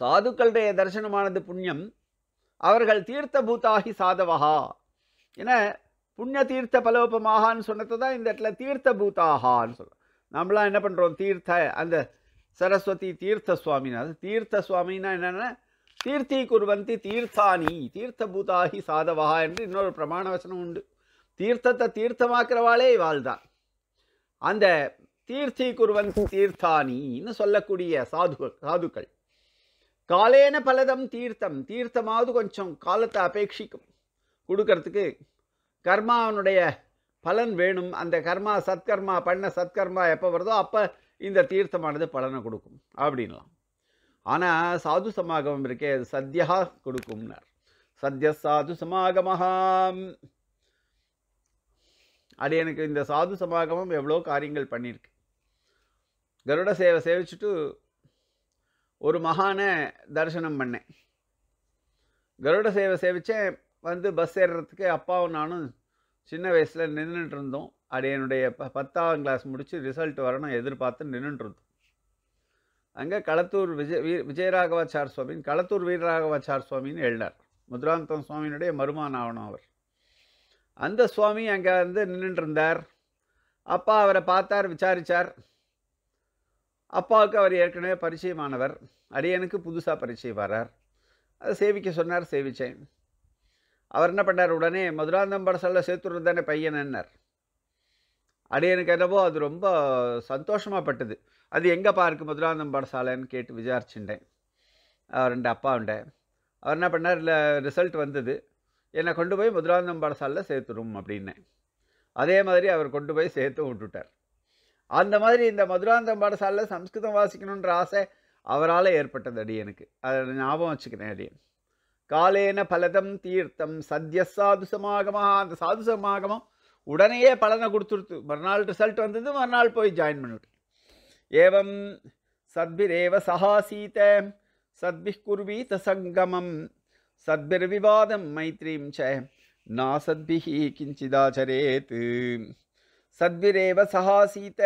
சாதுக்களுடைய தரிசனமானது புண்ணியம். அவர்கள் தீர்த்த பூத்தாகி சாதவஹா. என புண்ணிய தீர்த்த பலோபமாகான்னு சொன்னது தான் இந்த இடத்துல தீர்த்த பூத்தாகான்னு சொல்கிறோம் நம்மளாம் என்ன பண்ணுறோம் தீர்த்த அந்த சரஸ்வதி தீர்த்த சுவாமினா அது தீர்த்த சுவாமின்னா என்னென்னா தீர்த்தி குருவந்தி தீர்த்தானி தீர்த்த பூதாகி சாதவா என்று இன்னொரு பிரமாண வசனம் உண்டு. தீர்த்தத்தை தீர்த்தமாக்குறவாளே இவாள் தான் அந்த தீர்த்தி குருவன் தீர்த்தானின்னு சொல்லக்கூடிய சாது சாதுக்கள். காலேன பலதம் தீர்த்தம் தீர்த்தமாவது கொஞ்சம் காலத்தை அபேட்சிக்கும். கொடுக்கறதுக்கு கர்மாவனுடைய பலன் வேணும். அந்த கர்மா சத்கர்மா பண்ண சத்கர்மா எப்போ வருதோ அப்போ இந்த தீர்த்தமானது பலனை கொடுக்கும் அப்படின்லாம். ஆனால் சாது சமாகமம் இருக்கே அது சத்யா கொடுக்கும்னார். சத்ய சாது சமாகமஹாம். அது எனக்கு இந்த சாது சமாகமம் எவ்வளோ காரியங்கள் பண்ணியிருக்கு. கருட சேவை சேவிச்சுட்டு ஒரு மகானை தரிசனம் பண்ணேன். கருட சேவை சேவித்தேன் வந்து பஸ் ஏறுறதுக்கு அப்பாவும் நானும் சின்ன வயசில் நின்றுட்டு இருந்தோம் அது என்னுடைய ப பத்தாம் கிளாஸ் முடித்து ரிசல்ட் வரணும் எதிர்பார்த்து நின்றுட்டு அங்கே களத்தூர் விஜய் வீ விஜயராகவாச்சார் சுவாமின்னு களத்தூர் வீரராகவாச்சார் சுவாமின்னு எழுதினார் முதுராந்தம் சுவாமியினுடைய மருமான ஆகணும் அவர். அந்த சுவாமி அங்கே வந்து நின்றுட்டு இருந்தார் அப்பா அவரை பார்த்தார் விசாரித்தார் அப்பாவுக்கு அவர் ஏற்கனவே பரிச்சயமானவர். அடியனுக்கு புதுசாக பரிச்சயம் வரார் அதை சேவிக்க சொன்னார் சேவித்தேன் அவர் என்ன பண்ணார்? உடனே மதுராந்தம் படசலில் சேர்த்துறது தானே பையனன்னார் அடியனுக்கு என்னவோ அது ரொம்ப சந்தோஷமாகப்பட்டது அது எங்கேப்பா இருக்குது மதுராந்தம் பாடசாலைன்னு கேட்டு விசாரிச்சுட்டேன். அவர் ரெண்டு அப்பாவுண்ட அவர் என்ன பண்ணார்? இல்லை ரிசல்ட் வந்தது. என்னை கொண்டு போய் மதுராந்தம் பாடசாலையில் சேர்த்துரும் அப்படின்னேன். அதே மாதிரி அவர் கொண்டு போய் சேர்த்து விட்டுட்டார். அந்த மாதிரி இந்த மதுராந்தம் பாடசாலையில் சம்ஸ்கிருதம் வாசிக்கணுன்ற ஆசை அவரால் ஏற்பட்டது அடியனுக்கு அதை ஞாபகம் வச்சுக்கிறேன் அடியன் காலேன பலதம் தீர்த்தம் சத்ய சாது சமாகமாக அந்த சாது சமாகமம் உடனேயே பலனை கொடுத்துருத்து. மறுநாள் ரிசல்ட் வந்தது மறுநாள் போய் ஜாயின் பண்ணிவிட்டு ஏவம் சத்பிரேவ சஹாசீத சத்பி குர்வீத சங்கமம் சத்பிர்விவாதம் மைத்ரீம் ச நாசத்பிः கிஞ்சிதாச்சரேத் சத்பிரேவ சகாசீத.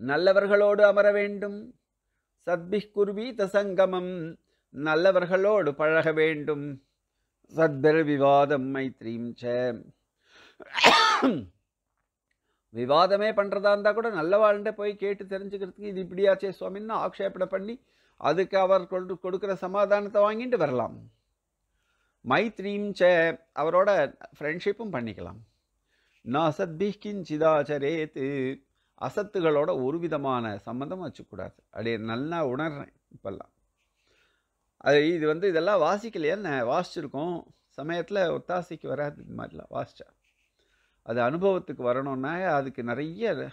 நல்லவர்களோடு அமர வேண்டும். சத்பிஹ் குர்வீத சங்கமம் நல்லவர்களோடு பழக வேண்டும். சத்பிர் விவாதம் மைத்ரீம் ச. விவாதமே பண்ணுறதா இருந்தால் கூட நல்லவாழ்கிட்ட போய் கேட்டு தெரிஞ்சுக்கிறதுக்கு இது இப்படியாச்சே சுவாமின்னு ஆக்ஷேபனை பண்ணி அதுக்கு அவர் கொண்டு கொடுக்குற சமாதானத்தை வாங்கிட்டு வரலாம். மைத்ரீம் ச. அவரோட ஃப்ரெண்ட்ஷிப்பும் பண்ணிக்கலாம். நான் சத்பி கிஞ்சிதாச்சரேத்து அசத்துகளோட ஒரு விதமான சம்மந்தம் வச்சுக்கூடாது. அப்படியே நல்லா உணர்றேன் இப்போல்லாம். அது இது வந்து இதெல்லாம் வாசிக்கலையான்னு வாசிச்சிருக்கோம். சமயத்தில் ஒத்தாசைக்கு வராது இது மாதிரிலாம் வாசிச்சா. அது அனுபவத்துக்கு வரணும்னா அதுக்கு நிறைய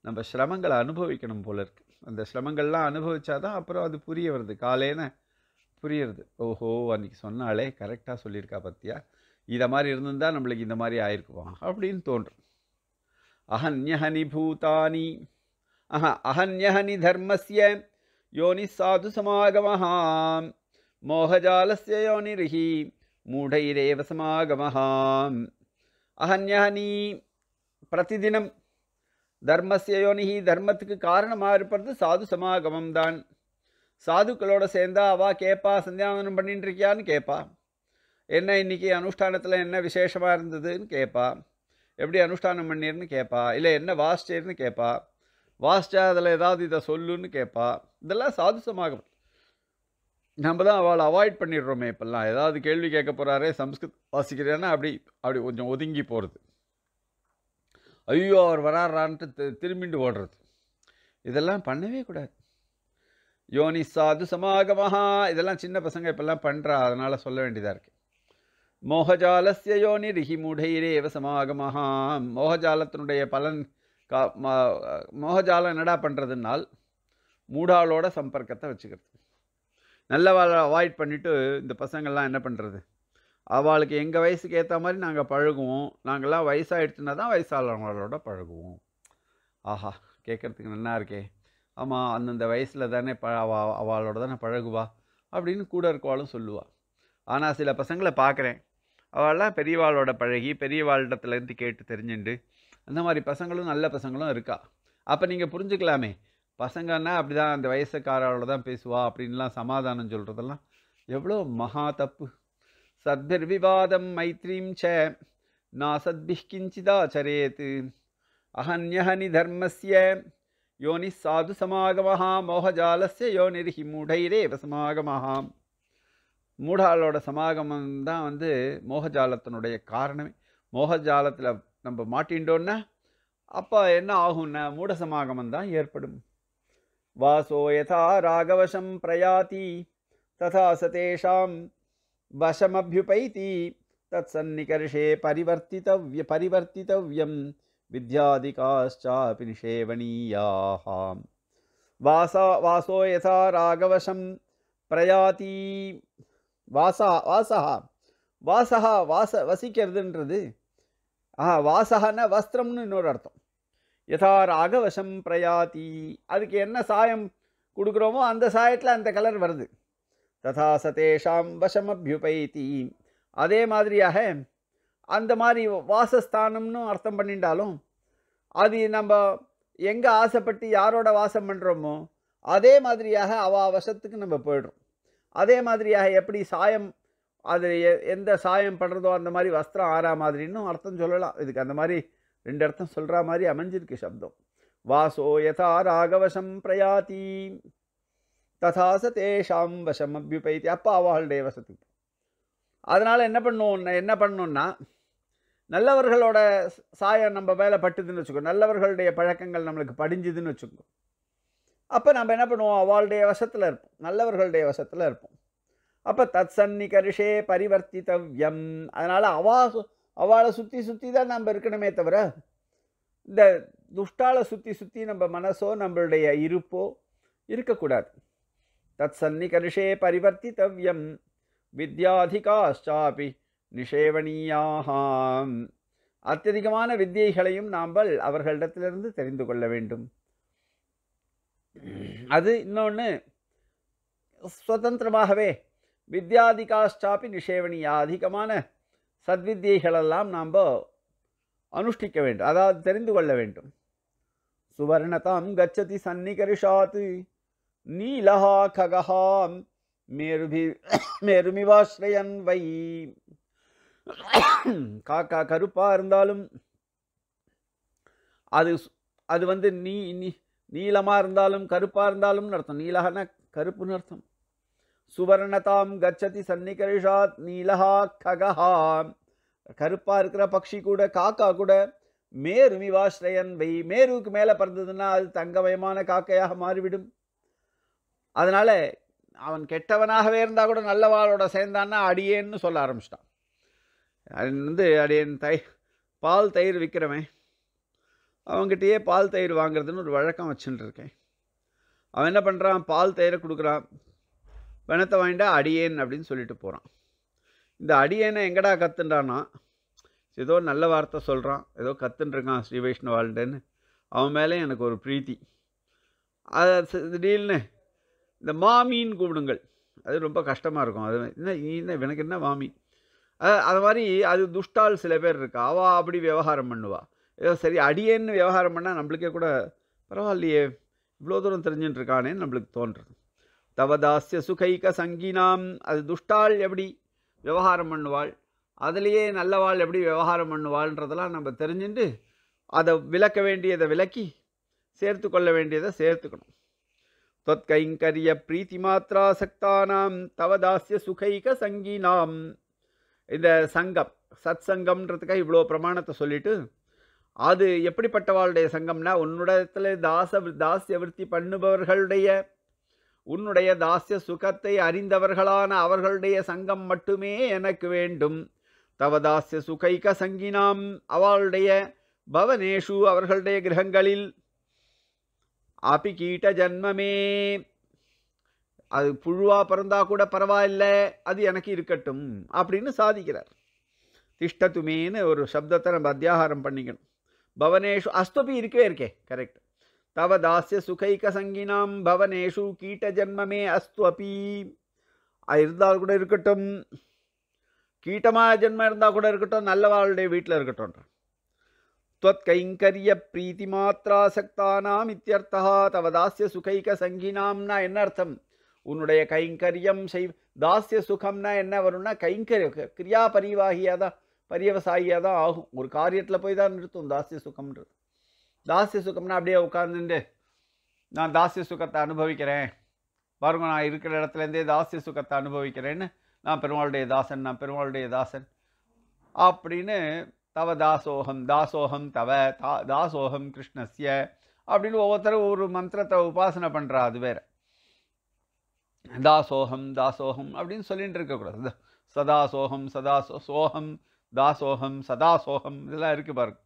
நம்ம சிரமங்களை அனுபவிக்கணும் போல இருக்கு. அந்த சிரமங்கள்லாம் அனுபவிச்சாதான் அப்புறம் அது புரிய வருது. காலேன புரியுறது. ஓஹோ அன்றைக்கி சொன்னாலே கரெக்டாக சொல்லியிருக்கா பத்தியா? இதை மாதிரி இருந்திருந்தால் நம்மளுக்கு இந்த மாதிரி ஆயிருக்குமா? அப்படின்னு தோன்றும். அஹன்யஹனி பூதானி. அஹ அஹன்யஹனி தர்மஸ்ய யோனி சாது சமாகமஹா மோகஜாலஸ்ய யோனிரிஹி மூடைரேவ சமாகமஹாம். அஹன்யஹனி பிரதிதினம் தர்மஸ்ய யோனிஹி தர்மத்துக்கு காரணமாக இருப்பது சாது சமாகமம் தான் சாதுக்களோட சேர்ந்தா அவா கேட்பா சந்தியாவனம் பண்ணிட்டு இருக்கியான்னு கேட்பா என்ன இன்னைக்கு அனுஷ்டானத்தில் என்ன விசேஷமாக இருந்ததுன்னு கேட்பா எப்படி அனுஷ்டானம் பண்ணிருன்னு கேட்பா இல்லை என்ன வாசிச்சேர்னு கேட்பா வாசிச்சா அதில் ஏதாவது இதை சொல்லுன்னு கேட்பா இதெல்லாம் சாது நம்ம தான் அவளை அவாய்ட் பண்ணிடுறோமே இப்போல்லாம். ஏதாவது கேள்வி கேட்க போகிறாரே சம்ஸ்கிருத் வாசிக்கிறேன்னா அப்படி அப்படி கொஞ்சம் ஒதுங்கி போகிறது ஐயோ அவர் வராறான்ட்டு தி- திரும்பிண்டு ஓடுறது. இதெல்லாம் பண்ணவே கூடாது. யோனி சாது சமாகமாக இதெல்லாம் சின்ன பசங்க இப்போல்லாம் பண்ணுறா அதனால் சொல்ல வேண்டியதாக இருக்குது மோகஜாலசிய யோனி ரிஹி மூடைரேவ சமாகமஹா மோகஜாலத்தினுடைய பலன் கா ம- மோகஜாலம் என்னடா பண்ணுறதுனால் மூடாளோட சம்பர்க்கத்தை வச்சுக்கிறது. நல்லவாளை அவாய்ட் பண்ணிவிட்டு இந்த பசங்கள்லாம் என்ன பண்ணுறது அவளுக்கு எங்கள் வயசுக்கு ஏற்ற மாதிரி நாங்கள் பழகுவோம். நாங்கள்லாம் வயசாகிடுச்சுன்னா தான் வயசானவங்களோட பழகுவோம். ஆஹா கேட்குறதுக்கு நல்லா இருக்கே. ஆமாம் அந்தந்த வயசில் தானே ப அவளோட தானே பழகுவா அப்படின்னு கூட இருக்கவாலும் சொல்லுவாள் ஆனால் சில பசங்களை பார்க்குறேன் அவள்லாம் பெரியவாளோட பழகி பெரியவாளிடத்துலேருந்து கேட்டு தெரிஞ்சுண்டு அந்த மாதிரி பசங்களும் நல்ல பசங்களும் இருக்கா? அப்போ நீங்கள் புரிஞ்சுக்கலாமே. பசங்கன்னா அப்படி தான் அந்த வயசுக்காரோட தான் பேசுவா அப்படின்லாம் சமாதானம் சொல்கிறதெல்லாம் எவ்வளோ மகா தப்பு. சத்பிர்விவாதம் மைத்ரீம் ச நாசத்பிः கிஞ்சிதாச்சரேத். அஹன்யஹனி தர்மஸ்ய யோனி சாது சமாகமஹா மோகஜாலஸ்ய யோனிர்ஹி மூடைரேவ சமாகமஹ மூடாளோட சமாகமந்தான் வந்து மோகஜாலத்தினுடைய காரணமே. மோகஜாலத்தில் நம்ம மாட்டின்றோன்னா அப்போ என்ன ஆகும்னா மூட சமாகமம் தான் ஏற்படும். வாசோ யதா ராகவசம் பிரயாதி ததா சதேஷாம் வசமபியுபைதி தத் சந்நிகர்ஷே பரிவர்த்தித்தவ்ய பரிவர்த்தித்தவ்யம் வித்யாதிகாஷ்சாபி நிஷேவணீயாம் வாசா வாசோ யதா ராகவசம் பிரயாதி வாசா வாசகா வாசகா வாச வசிக்கிறதுன்றது ஆ வாசகன வஸ்திரம்னு இன்னொரு அர்த்தம். யதா ராகவசம் பிரயாதி. அதுக்கு என்ன சாயம் கொடுக்குறோமோ அந்த சாயத்தில் அந்த கலர் வருது. ததா சதேஷாம் வசமபியுபைதி. அதே மாதிரியாக அந்த மாதிரி வாசஸ்தானம்னு அர்த்தம் பண்ணிட்டாலும் அது நம்ம எங்கே ஆசைப்பட்டு யாரோட வாசம் பண்ணுறோமோ அதே மாதிரியாக அவ வசத்துக்கு நம்ம போயிடுறோம். அதே மாதிரியாக எப்படி சாயம் அது எ- எந்த சாயம் படுறதோ அந்த மாதிரி வஸ்திரம் ஆறா மாதிரின்னு அர்த்தம் சொல்லலாம். இதுக்கு அந்த மாதிரி ரெண்டு அர்த்தம் சொல்கிற மாதிரி அமைஞ்சிருக்கு சப்தம். வாசோ யதா ராகவசம் பிரயாதி ததா ச தேஷாம் வசம் அபியுபைத்தி. அப்போ அவளுடைய வசத்துக்கு அதனால் என்ன பண்ணுவோம் என்ன பண்ணணும்னா நல்லவர்களோட சாயம் நம்ம மேலே பட்டுதுன்னு வச்சுக்கோ நல்லவர்களுடைய பழக்கங்கள் நம்மளுக்கு படிஞ்சுதுன்னு வச்சுக்கோ. அப்போ நம்ம என்ன பண்ணுவோம்? அவளுடைய வசத்தில் இருப்போம். நல்லவர்களுடைய வசத்தில் இருப்போம். அப்போ தத் சன்னிகரிஷே பரிவர்த்தித்தவ்யம் அதனால் அவா சு- அவளை சுற்றி சுற்றி தான் நம்ம இருக்கணுமே தவிர இந்த துஷ்டாலை சுற்றி சுற்றி நம்ம மனசோ நம்மளுடைய இருப்போ இருக்கக்கூடாது. தத் சன்னிகரிஷே பரிவர்த்தித்தவ்யம் வித்யாதிகாஷ்டாபி நிஷேவணீயாகாம் அत्यதிகமான வித்தியைகளையும் நாம் அவர்களிடத்திலிருந்து தெரிந்து கொள்ள வேண்டும். அது இன்னொன்று சுதந்திரமாகவே வித்யாதிகாஷ்டாப்பி நிஷேவணியா அதிகமான சத்வித்தியைகளெல்லாம் நாம் அனுஷ்டிக்க வேண்டும் அதாவது தெரிந்து கொள்ள வேண்டும். சுவர்ணதாம் கச்சதி சன்னிகரிஷாத்து நீலஹா ககஹாம் மேருபி மேருமிவாஸ்ரயன் வை. காக்கா கருப்பாக இருந்தாலும் அது அது வந்து நீ நீ நீளமாக இருந்தாலும் கருப்பாக இருந்தாலும்னு அர்த்தம். நீலகன கருப்புன்னு அர்த்தம். சுவர்ணதாம் கச்சதி சன்னிகரிஷாத் நீலஹா ககஹா. கருப்பாக இருக்கிற பக்ஷி கூட காக்கா கூட மேருமிவாஸ்ரயன் வை. மேருவுக்கு மேலே பறந்ததுன்னா அது தங்கமயமான காக்கையாக மாறிவிடும். அதனால் அவன் கெட்டவனாகவே இருந்தால் கூட நல்லவாளோட சேர்ந்தான்னா அடியேன்னு சொல்ல ஆரம்பிச்சிட்டான். அது வந்து அடியேன் தை பால் தயிர் விற்கிறவன் அவங்ககிட்டயே பால் தயிர் வாங்குறதுன்னு ஒரு வழக்கம் வச்சுட்டு இருக்கேன் அவன் என்ன பண்ணுறான் பால் தயிரை கொடுக்குறான். பணத்தை வாங்கிட்டா அடியேன் அப்படின்னு சொல்லிட்டு போகிறான் இந்த அடியேனை எங்கடா கத்துண்டான்னா ஏதோ நல்ல வார்த்தை சொல்கிறான் ஏதோ கத்துன்ட்ருக்கான் ஸ்ரீ வைஷ்ணவாள்டன்னு. அவன் மேலே எனக்கு ஒரு பிரீத்தி. அது சி- திடீர்னு இந்த மாமின்னு கூப்பிடுங்கள். அது ரொம்ப கஷ்டமாக இருக்கும். அது என்ன என்ன எனக்கு என்ன மாமி அது அது மாதிரி அது துஷ்டால் சில பேர் இருக்கா? அவள் அப்படி விவகாரம் பண்ணுவாள் ஏதோ சரி அடியேன்னு விவகாரம் பண்ணால் நம்மளுக்கே கூட பரவாயில்லையே இவ்வளோ தூரம் தெரிஞ்சுட்டு இருக்கானேன்னு நம்மளுக்கு தோன்றுறது தவதாஸ்ய சுகைக சங்கீனாம் அது துஷ்டாள் எப்படி விவகாரம் பண்ணுவாள் அதுலேயே நல்லவாள் எப்படி விவகாரம் பண்ணுவாள்ன்றதெல்லாம் நம்ம தெரிஞ்சுட்டு அதை விளக்க வேண்டியதை விலக்கி சேர்த்து கொள்ள வேண்டியதை சேர்த்துக்கணும். தொத்கைங்கரிய பிரீத்தி மாத்ரா சக்தானாம் தவதாஸ்ய சுகைக சங்கீனாம். இந்த சங்கம் சத் சங்கம்ன்றதுக்காக இவ்வளோ பிரமாணத்தை சொல்லிவிட்டு அது எப்படிப்பட்டவாளுடைய சங்கம்னா உன்னுடையத்தில் தாச தாசிய விருத்தி பண்ணுபவர்களுடைய உன்னுடைய தாஸ்ய சுகத்தை அறிந்தவர்களான அவர்களுடைய சங்கம் மட்டுமே எனக்கு வேண்டும். தவதாஸ்ய சுகைக சங்கினாம் அவளுடைய பவனேஷு அவர்களுடைய கிரகங்களில். அபி கீட்ட ஜன்மமே. அது புழுவா பிறந்தா கூட பரவாயில்ல அது எனக்கு இருக்கட்டும் அப்படின்னு சாதிக்கிறார். திஷ்டத்துமேன்னு ஒரு சப்தத்தை நம்ம அத்தியாகாரம் பண்ணிக்கணும். பவனேஷு அஸ்துபி இருக்கவே இருக்கே கரெக்ட் தவ தாசிய சுகைக சங்கினாம் பவனேஷு கீட்ட ஜன்மமே அஸ்து அப்பி இருந்தால் கூட இருக்கட்டும். கீட்டமாக ஜென்மம் இருந்தால் கூட இருக்கட்டும். நல்லவாளுடைய வீட்டில் இருக்கட்டும். துவத் கைங்கரிய பிரீத்தி மாத்திராசக்தானாம் இத்தியர்த்தா தவ தாசிய சுகைக சங்கினாம்னா என்ன அர்த்தம்? உன்னுடைய கைங்கரியம் செய் தாசிய சுகம்னா என்ன வரும்னா கைங்கரிய கிரியா பரிவாகியாதான் பரியவசாயியாக தான் ஆகும். ஒரு காரியத்தில் போய் தான் நிறுத்தும் தாசிய சுகம்ன்றது. தாசிய சுகம்னா அப்படியே உட்காந்துட்டு நான் தாசிய சுகத்தை அனுபவிக்கிறேன். பாருங்க நான் இருக்கிற இடத்துலேருந்தே தாசிய சுகத்தை அனுபவிக்கிறேன்னு நான் பெருமாளுடைய தாசன் நான் பெருமாளுடைய தாசன் அப்படின்னு தவ தாசோகம் தாசோகம் தவ தா தாசோகம் கிருஷ்ணஸ்ய அப்படின்னு ஒவ்வொருத்தரும் ஒரு மந்திரத்தை உபாசனை பண்ணுறா அது வேற. தாசோகம் தாசோகம் அப்படின்னு சொல்லிட்டு இருக்கக்கூடாது. சதா சோகம் சதா சோ சோகம் தாசோகம் சதாசோகம் இதெல்லாம் இருக்குது பாருங்க.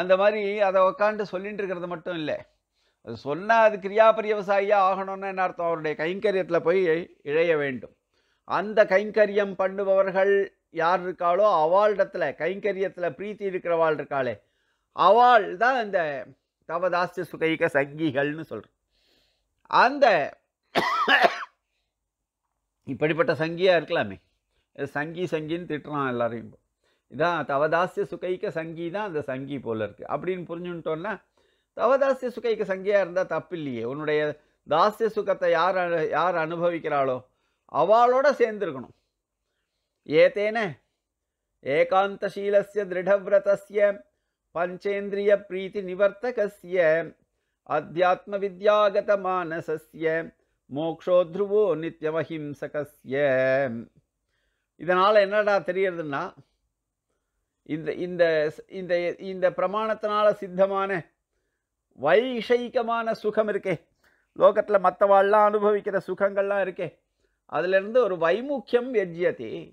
அந்த மாதிரி அதை உட்காந்து சொல்லிகிட்டு இருக்கிறது மட்டும் இல்லை. அது சொன்னால் அது கிரியாபரியவசாயியாக ஆகணும்னு என்ன அர்த்தம்? அவருடைய கைங்கரியத்தில் போய் இழைய வேண்டும். அந்த கைங்கரியம் பண்ணுபவர்கள் யார் இருக்காளோ அவாளிடத்துல கைங்கரியத்தில் பிரீத்தி இருக்கிறவாள் இருக்காளே அவள் தான் இந்த தவதாஸ்தி சுகைக சங்கிகள்னு சொல்கிறோம் அந்த இப்படிப்பட்ட சங்கியாக இருக்கலாமே. சங்கி சங்கின்னு திட்டுறான் எல்லாரையும். இதான் தவதாஸ்ய சுகைக்க சங்கி தான் அந்த சங்கி போல் இருக்குது அப்படின்னு புரிஞ்சுட்டோன்னா தவதாசிய சுகைக்க சங்கியாக இருந்தால் தப்பு இல்லையே உன்னுடைய தாசிய சுகத்தை யார் அனு- யார் அனுபவிக்கிறாளோ அவளோட சேர்ந்துருக்கணும். ஏத்தேன? ஏகாந்தசீலசிய திருடவிரதசிய பஞ்சேந்திரிய பிரீத்தி நிவர்த்தகசிய அத்தியாத்ம வித்யாகத மானசஸ்ய மோக்ஷோத்ருவோ நித்யமஹிம்சகஸ்ய. இதனால் என்னடா தெரியறதுன்னா இந்த இந்த இந்த இந்த பிரமாணத்தினால சித்தமான வைஷயிகமான சுகம் இருக்கே. லோகத்தில் மற்றவாள்லாம் அனுபவிக்கிற சுகங்கள்லாம் இருக்கே. அதுலேருந்து ஒரு வைமுக்கியம் வெஜ்யத்தே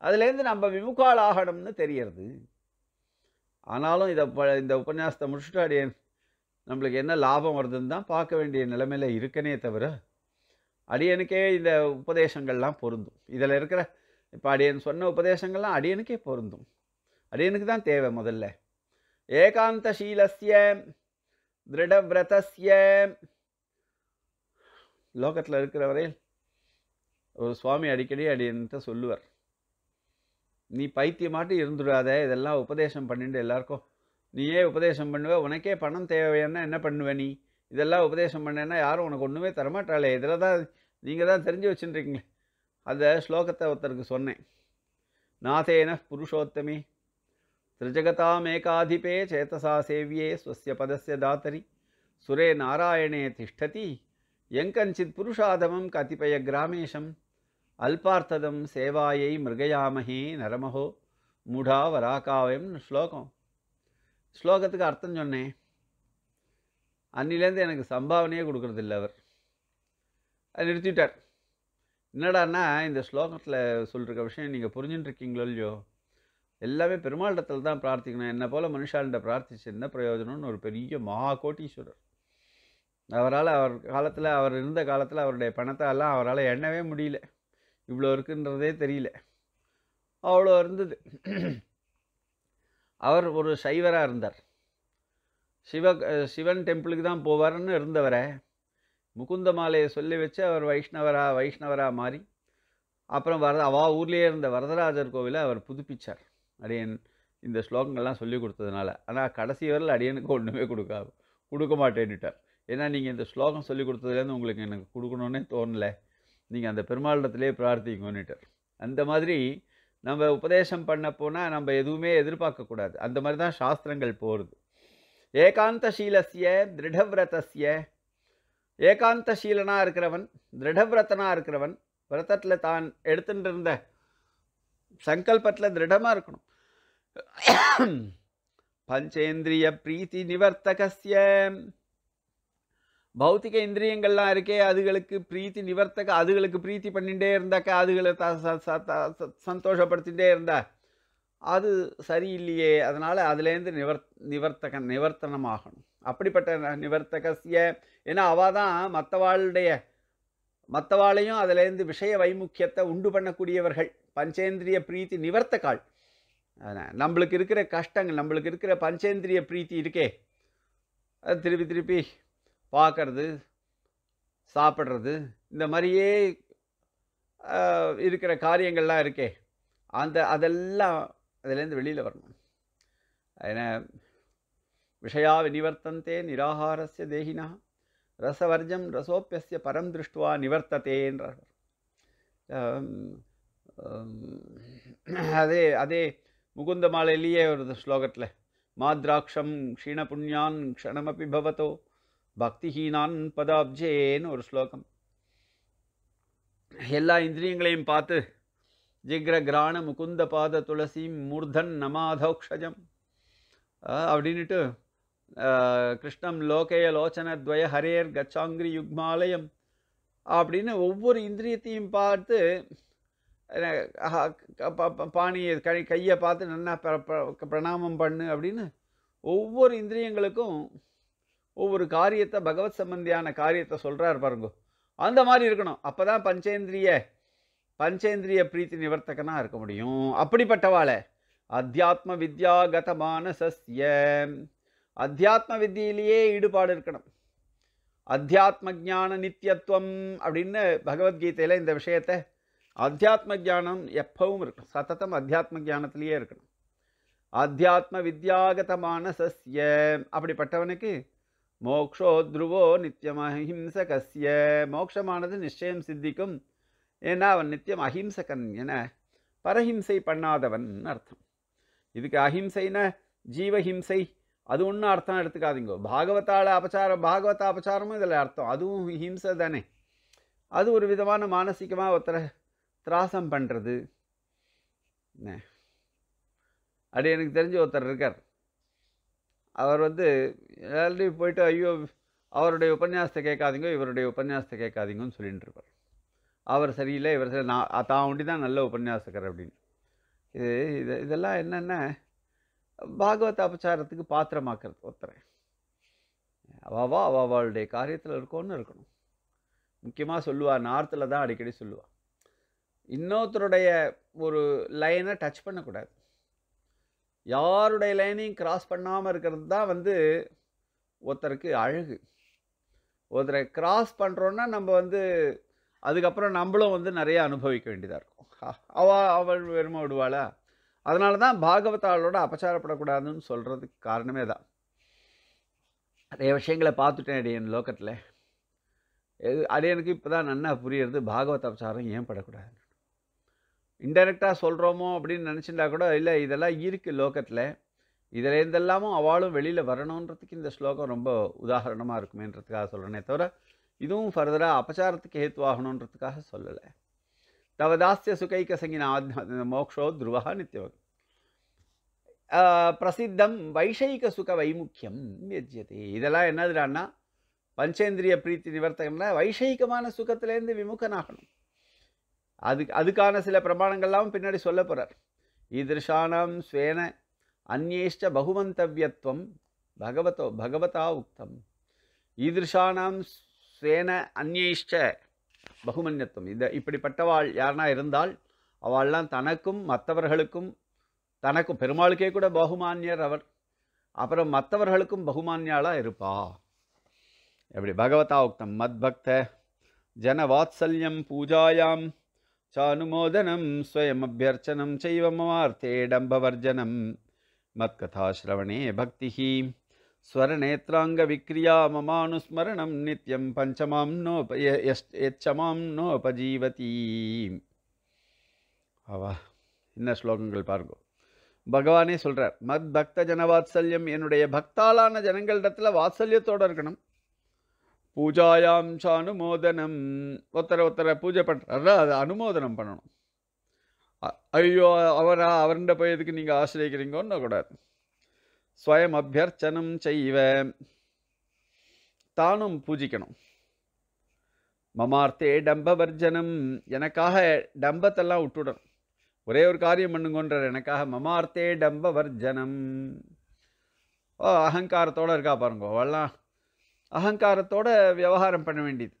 அதுலேருந்து நம்ம விமுகால் ஆகணும்னு தெரியறது. ஆனாலும் இதை ப- இந்த உபன்யாசத்தை முடிச்சுட்டு அடியன் நம்மளுக்கு என்ன லாபம் வருதுன்னு தான் பார்க்க வேண்டிய நிலைமையில் இருக்கனே தவிர அடியனுக்கே இந்த உபதேசங்கள்லாம் பொருந்தும். இதில் இருக்கிற இப்போ அடியன் சொன்ன உபதேசங்கள்லாம் அடியனுக்கே பொருந்தும். அடியனுக்கு தான் தேவை முதல்ல. ஏகாந்தசீலஸ்ய திருடவிரதஸ்ய. லோகத்தில் இருக்கிற வரையில் ஒரு சுவாமி அடிக்கடி அடியன்ட்ட சொல்லுவார். நீ பைத்தியமாட்டு இருந்துடாத இதெல்லாம் உபதேசம் பண்ணிட்டு எல்லாருக்கும். நீயே உபதேசம் பண்ணுவ? உனக்கே பணம் தேவையான என்ன பண்ணுவ நீ? இதெல்லாம் உபதேசம் பண்ணேன்னா யாரும் உனக்கு ஒன்றுமே தரமாட்டாளே. இதில் தான் நீங்கள் தான் தெரிஞ்சு வச்சுட்டுருக்கீங்களே அந்த ஸ்லோகத்தை ஒருத்தருக்கு சொன்னேன். நாதேன புருஷோத்தமி. त्रिजगतामेकाधिपे चेतसा सेव्ये स्वस्य पदस्य दातरि सुरे नारायणे तिष्ठति यङ्कञ्चित् पुरुषाधमं कतिपयग्रामेशं அல்பார்த்ததம் சேவாயை மிருகயாமஹே நரமஹோ மூடா வராகாவயம்னு ஸ்லோகம் ஸ்லோகத்துக்கு அர்த்தம் சொன்னேன் அன்னிலேருந்து எனக்கு சம்பாவனையே கொடுக்கறதில்ல அவர் அது நிறுத்திட்டார் என்னடான்னா இந்த ஸ்லோகத்தில் சொல்கிற விஷயம் நீங்கள் புரிஞ்சுட்டு இருக்கீங்களோ இல்லையோ எல்லாமே பெருமாளிடத்தில் தான் பிரார்த்திக்கணும். என்ன போல் மனுஷாலிட்ட பிரார்த்திச்சு என்ன பிரயோஜனம்னு ஒரு பெரிய மகா கோட்டீஸ்வரர். அவரால் அவர் காலத்தில் அவர் இருந்த காலத்தில் அவருடைய பணத்தை எல்லாம் அவரால் எண்ணவே முடியல. இவ்வளோ இருக்குன்றதே தெரியல. அவ்வளோ இருந்தது. அவர் ஒரு சைவராக இருந்தார். சிவ சிவன் டெம்பிளுக்கு தான் போவார்னு இருந்தவரை. முகுந்த மாலையை சொல்லி வச்சு அவர் வைஷ்ணவரா வைஷ்ணவராக மாறி அப்புறம் வரத அவா ஊர்லேயே இருந்த வரதராஜர் கோவிலை அவர் புதுப்பிச்சார். அடியன் இந்த ஸ்லோகங்கள்லாம் சொல்லி கொடுத்ததுனால. ஆனால் கடைசி வரல அடியனுக்கு ஒன்றுமே கொடுக்காது. கொடுக்க மாட்டேன்னுட்டார். ஏன்னா நீங்கள் இந்த ஸ்லோகம் சொல்லி கொடுத்ததுலேருந்து உங்களுக்கு எனக்கு கொடுக்கணுன்னே தோணலை. நீங்கள் அந்த பெருமாளிடத்திலே பிரார்த்திக்கணுன்னுட்டார் அந்த மாதிரி நம்ம உபதேசம் பண்ண போனால் நம்ம எதுவுமே எதிர்பார்க்கக்கூடாது அந்த மாதிரி தான் சாஸ்திரங்கள் போகிறது ஏகாந்தசீலசிய ஏகாந்த ஏகாந்தசீலனாக இருக்கிறவன் திருடவிரதனாக இருக்கிறவன் விரதத்தில் தான் எடுத்துட்டு இருந்த சங்கல்பத்தில் திருடமாக இருக்கணும். பஞ்சேந்திரிய பிரீத்தி நிவர்த்தகஸ்ய பௌத்திக இந்திரியங்கள்லாம் இருக்கே அதுகளுக்கு பிரீத்தி நிவர்த்தக அதுகளுக்கு பிரீத்தி பண்ணிகிட்டே இருந்தாக்கா அதுகளை த சந்தோஷப்படுத்திகிட்டே இருந்தா. அது சரியில்லையே அதனால் அதுலேருந்து நிவர் நிவர்த்தக நிவர்த்தனமாகணும். அப்படிப்பட்ட நிவர்த்தகசிய ஏன்னா அவள் தான் மற்றவாளுடைய மற்றவாளையும் அதுலேருந்து விஷய வைமுக்கியத்தை உண்டு பண்ணக்கூடியவர்கள். பஞ்சேந்திரிய பிரீத்தி நிவர்த்தக்காள் நம்மளுக்கு இருக்கிற கஷ்டங்கள் நம்மளுக்கு இருக்கிற பஞ்சேந்திரிய பிரீத்தி இருக்கே. அது திருப்பி திருப்பி பார்க்கறது சாப்பிட்றது இந்த மாதிரியே இருக்கிற காரியங்கள்லாம் இருக்கே. அந்த அதெல்லாம் அதுலேருந்து வெளியில் வரணும். ஏன்னா விஷயா வினிவர்த்தந்தே நிராகாரஸ்ய தேகினா ரசவர்ஜம் ரசோப்பியஸ்ய பரம் திருஷ்டுவா நிவர்த்தத்தேன்றார் அதே அதே முகுந்த மாலையிலேயே வருது ஸ்லோகத்தில் மாத்ராட்சம் க்ஷீணபுண்ணியான் க்ஷணமபி பவதோ பக்திஹீனான் பதாப்ஜேன்னு ஒரு ஸ்லோகம். எல்லா இந்திரியங்களையும் பார்த்து ஜிக்ர கிராண முகுந்த பாத துளசி மூர்தன் நமாதோக்ஷஜம். அப்படின்ட்டு அப்படின்னுட்டு கிருஷ்ணம் லோகேய லோச்சனத்வய ஹரேர் கச்சாங்கிரி யுக்மாலயம். அப்படின்னு ஒவ்வொரு இந்திரியத்தையும் பார்த்து பாணியை கை கையை பார்த்து நல்லா பிரணாமம் பண்ணு அப்படின்னு ஒவ்வொரு இந்திரியங்களுக்கும் ஒவ்வொரு காரியத்தை பகவத் சம்பந்தியான காரியத்தை சொல்கிறார் பாருங்க. அந்த மாதிரி இருக்கணும். அப்போ தான் பஞ்சேந்திரிய பஞ்சேந்திரிய பிரீத்தி நிவர்த்தகனாக இருக்க முடியும். அப்படிப்பட்டவாளை. அத்தியாத்ம வித்யா கதமான சஸ்ய அத்தியாத்ம வித்தியிலேயே ஈடுபாடு இருக்கணும். அத்தியாத்ம ஞான நித்தியத்துவம் அப்படின்னு பகவத்கீதையில் இந்த விஷயத்தை அத்தியாத்ம ஞானம் எப்பவும் இருக்கணும். சத்தத்தம் அத்தியாத்ம ஜானத்திலேயே இருக்கணும். அத்தியாத்ம வித்யாகதமான மானசஸ்ய அப்படிப்பட்டவனுக்கு மோக்ஷோ துருவோ நித்தியம் அஹிம்சகஸ்ய மோக்ஷமானது நிச்சயம் சித்திக்கும். ஏன்னா அவன் நித்தியம் அஹிம்சகன் என பரஹிம்சை பண்ணாதவன் அர்த்தம். இதுக்கு அஹிம்சைனா ஜீவஹிம்சை. அது ஒன்றும் அர்த்தம் எடுத்துக்காதீங்க. பாகவதால அபச்சாரம் பாகவத அபச்சாரமும் இதில் அர்த்தம். அதுவும் ஹிம்சை தானே. அது ஒரு விதமான மானசிகமாக ஒருத்தரை திராசம் பண்ணுறது அப்படி எனக்கு தெரிஞ்ச ஒருத்தர் இருக்கார். அவர் வந்து எல்லாரையும் போயிட்டு ஐயோ அவருடைய உபன்யாசத்தை கேட்காதீங்க இவருடைய உபன்யாசத்தை கேட்காதீங்கன்னு சொல்லிட்டு இருப்பார். அவர் சரியில்லை இவர் சரி நான் தான் ஒண்டி தான் நல்ல உபன்யாசகர் அப்படின்னு. இது இது இதெல்லாம் என்னென்ன பாகவத அபச்சாரத்துக்கு பாத்திரமாக்குறது ஒருத்தரை. அவாவா அவளுடைய காரியத்தில் இருக்கோன்னு இருக்கணும். முக்கியமாக சொல்லுவா நார்த்தில் தான் அடிக்கடி சொல்லுவாள் இன்னொருத்தருடைய ஒரு லைனை டச் பண்ணக்கூடாது. யாருடைய லைனையும் கிராஸ் பண்ணாமல் இருக்கிறது தான் வந்து ஒருத்தருக்கு அழகு. ஒருத்தரை கிராஸ் பண்ணுறோன்னா நம்ம வந்து அதுக்கப்புறம் நம்மளும் வந்து நிறைய அனுபவிக்க வேண்டியதாக இருக்கும். அ- அவ அவள் வெறுமை விடுவாளா? அதனால தான் பாகவதாளோட அபச்சாரப்படக்கூடாதுன்னு சொல்கிறதுக்கு காரணமே தான் நிறைய விஷயங்களை பார்த்துட்டேன் அடியன் லோக்கத்தில் எது அடியனுக்கு இப்போ தான் நன்னா புரியுறது பாகவத அபச்சாரம் ஏன் படக்கூடாது இன்டெரக்டாக சொல்கிறோமோ அப்படின்னு நினச்சிட்டா கூட இல்லை இதெல்லாம் இருக்குது லோகத்தில். இதில் இருந்தெல்லாமும் அவளும் வெளியில் வரணுன்றதுக்கு இந்த ஸ்லோகம் ரொம்ப உதாரணமாக இருக்குமேன்றதுக்காக சொல்கிறேனே தவிர இதுவும் ஃபர்தராக அபச்சாரத்துக்கு ஹேத்துவாகணுன்றதுக்காக சொல்லலை. தவதாஸ்ய சுகைக்க சங்கினா மோக்ஷோ துருவா நித்தியவகம் பிரசித்தம் வைஷயிக சுக வைமுக்கியம் வியஜ்யதே. இதெல்லாம் என்னதுடான்னா பஞ்சேந்திரிய பிரீத்தி நிவர்த்தகம்னா வைஷயிகமான சுகத்திலேருந்து விமுகனாகணும். அதுக்கு அதுக்கான சில பிரமாணங்கள்லாம் பின்னாடி சொல்ல போகிறார் ஈதிருஷானாம் ஸ்வேன அந்நேஷ்ட பகுமந்தவியத்துவம் பகவதோ பகவதா உக்தம். ஈதிருஷானாம் ஸ்வேன அந்நேஷ்ட பகுமன்யத்துவம் இந்த இப்படிப்பட்டவாள் யாருனா இருந்தால் அவள்லாம் தனக்கும் மற்றவர்களுக்கும் தனக்கும் பெருமாளுக்கே கூட பகுமான்யர் அவர். அப்புறம் மற்றவர்களுக்கும் பகுமானியாளாக இருப்பா. எப்படி? பகவதா உக்தம். மத்பக்த ஜன வாத்சல்யம் பூஜாயாம். சானுமோதனம் ஸ்வயம் அபியர்ச்சனம் செய்வமார்த்தே டம்பவர்ஜனம். மத்கதாஸ்ரவணே பக்தி ஸ்வரநேத்ராங்க விக்ரியா மமானுஸ்மரணம் நித்யம் பஞ்சமாம் நோப எச்சமாம் நோபஜீவதி. அவா என்ன ஸ்லோகங்கள் பாருங்க. பகவானே சொல்கிறார் மத் பக்த ஜன வாத்சல்யம் என்னுடைய பக்தாளான ஜனங்களிடத்துல வாத்சல்யத்தோடு இருக்கணும். பூஜாயாம் ச அனுமோதனம் ஒருத்தரை ஒருத்தரை பூஜை பண்ணுறாரு அதை அனுமோதனம் பண்ணணும். ஐயோ அவரா அவர்கிட்ட போய் எதுக்கு நீங்கள் ஆசிரியக்கிறீங்கன்னு கூடாது. ஸ்வயம் அபியர்ச்சனம் செய்வ. தானும் பூஜிக்கணும். மமார்த்தே டம்பவர்ஜனம். எனக்காக டம்பத்தெல்லாம் விட்டுடணும். ஒரே ஒரு காரியம் பண்ணுங்கன்றார். எனக்காக மமார்த்தே டம்பவர்ஜனம். ஓ அகங்காரத்தோடு இருக்கா பாருங்க அவெல்லாம் அகங்காரத்தோட விவகாரம் பண்ண வேண்டியது.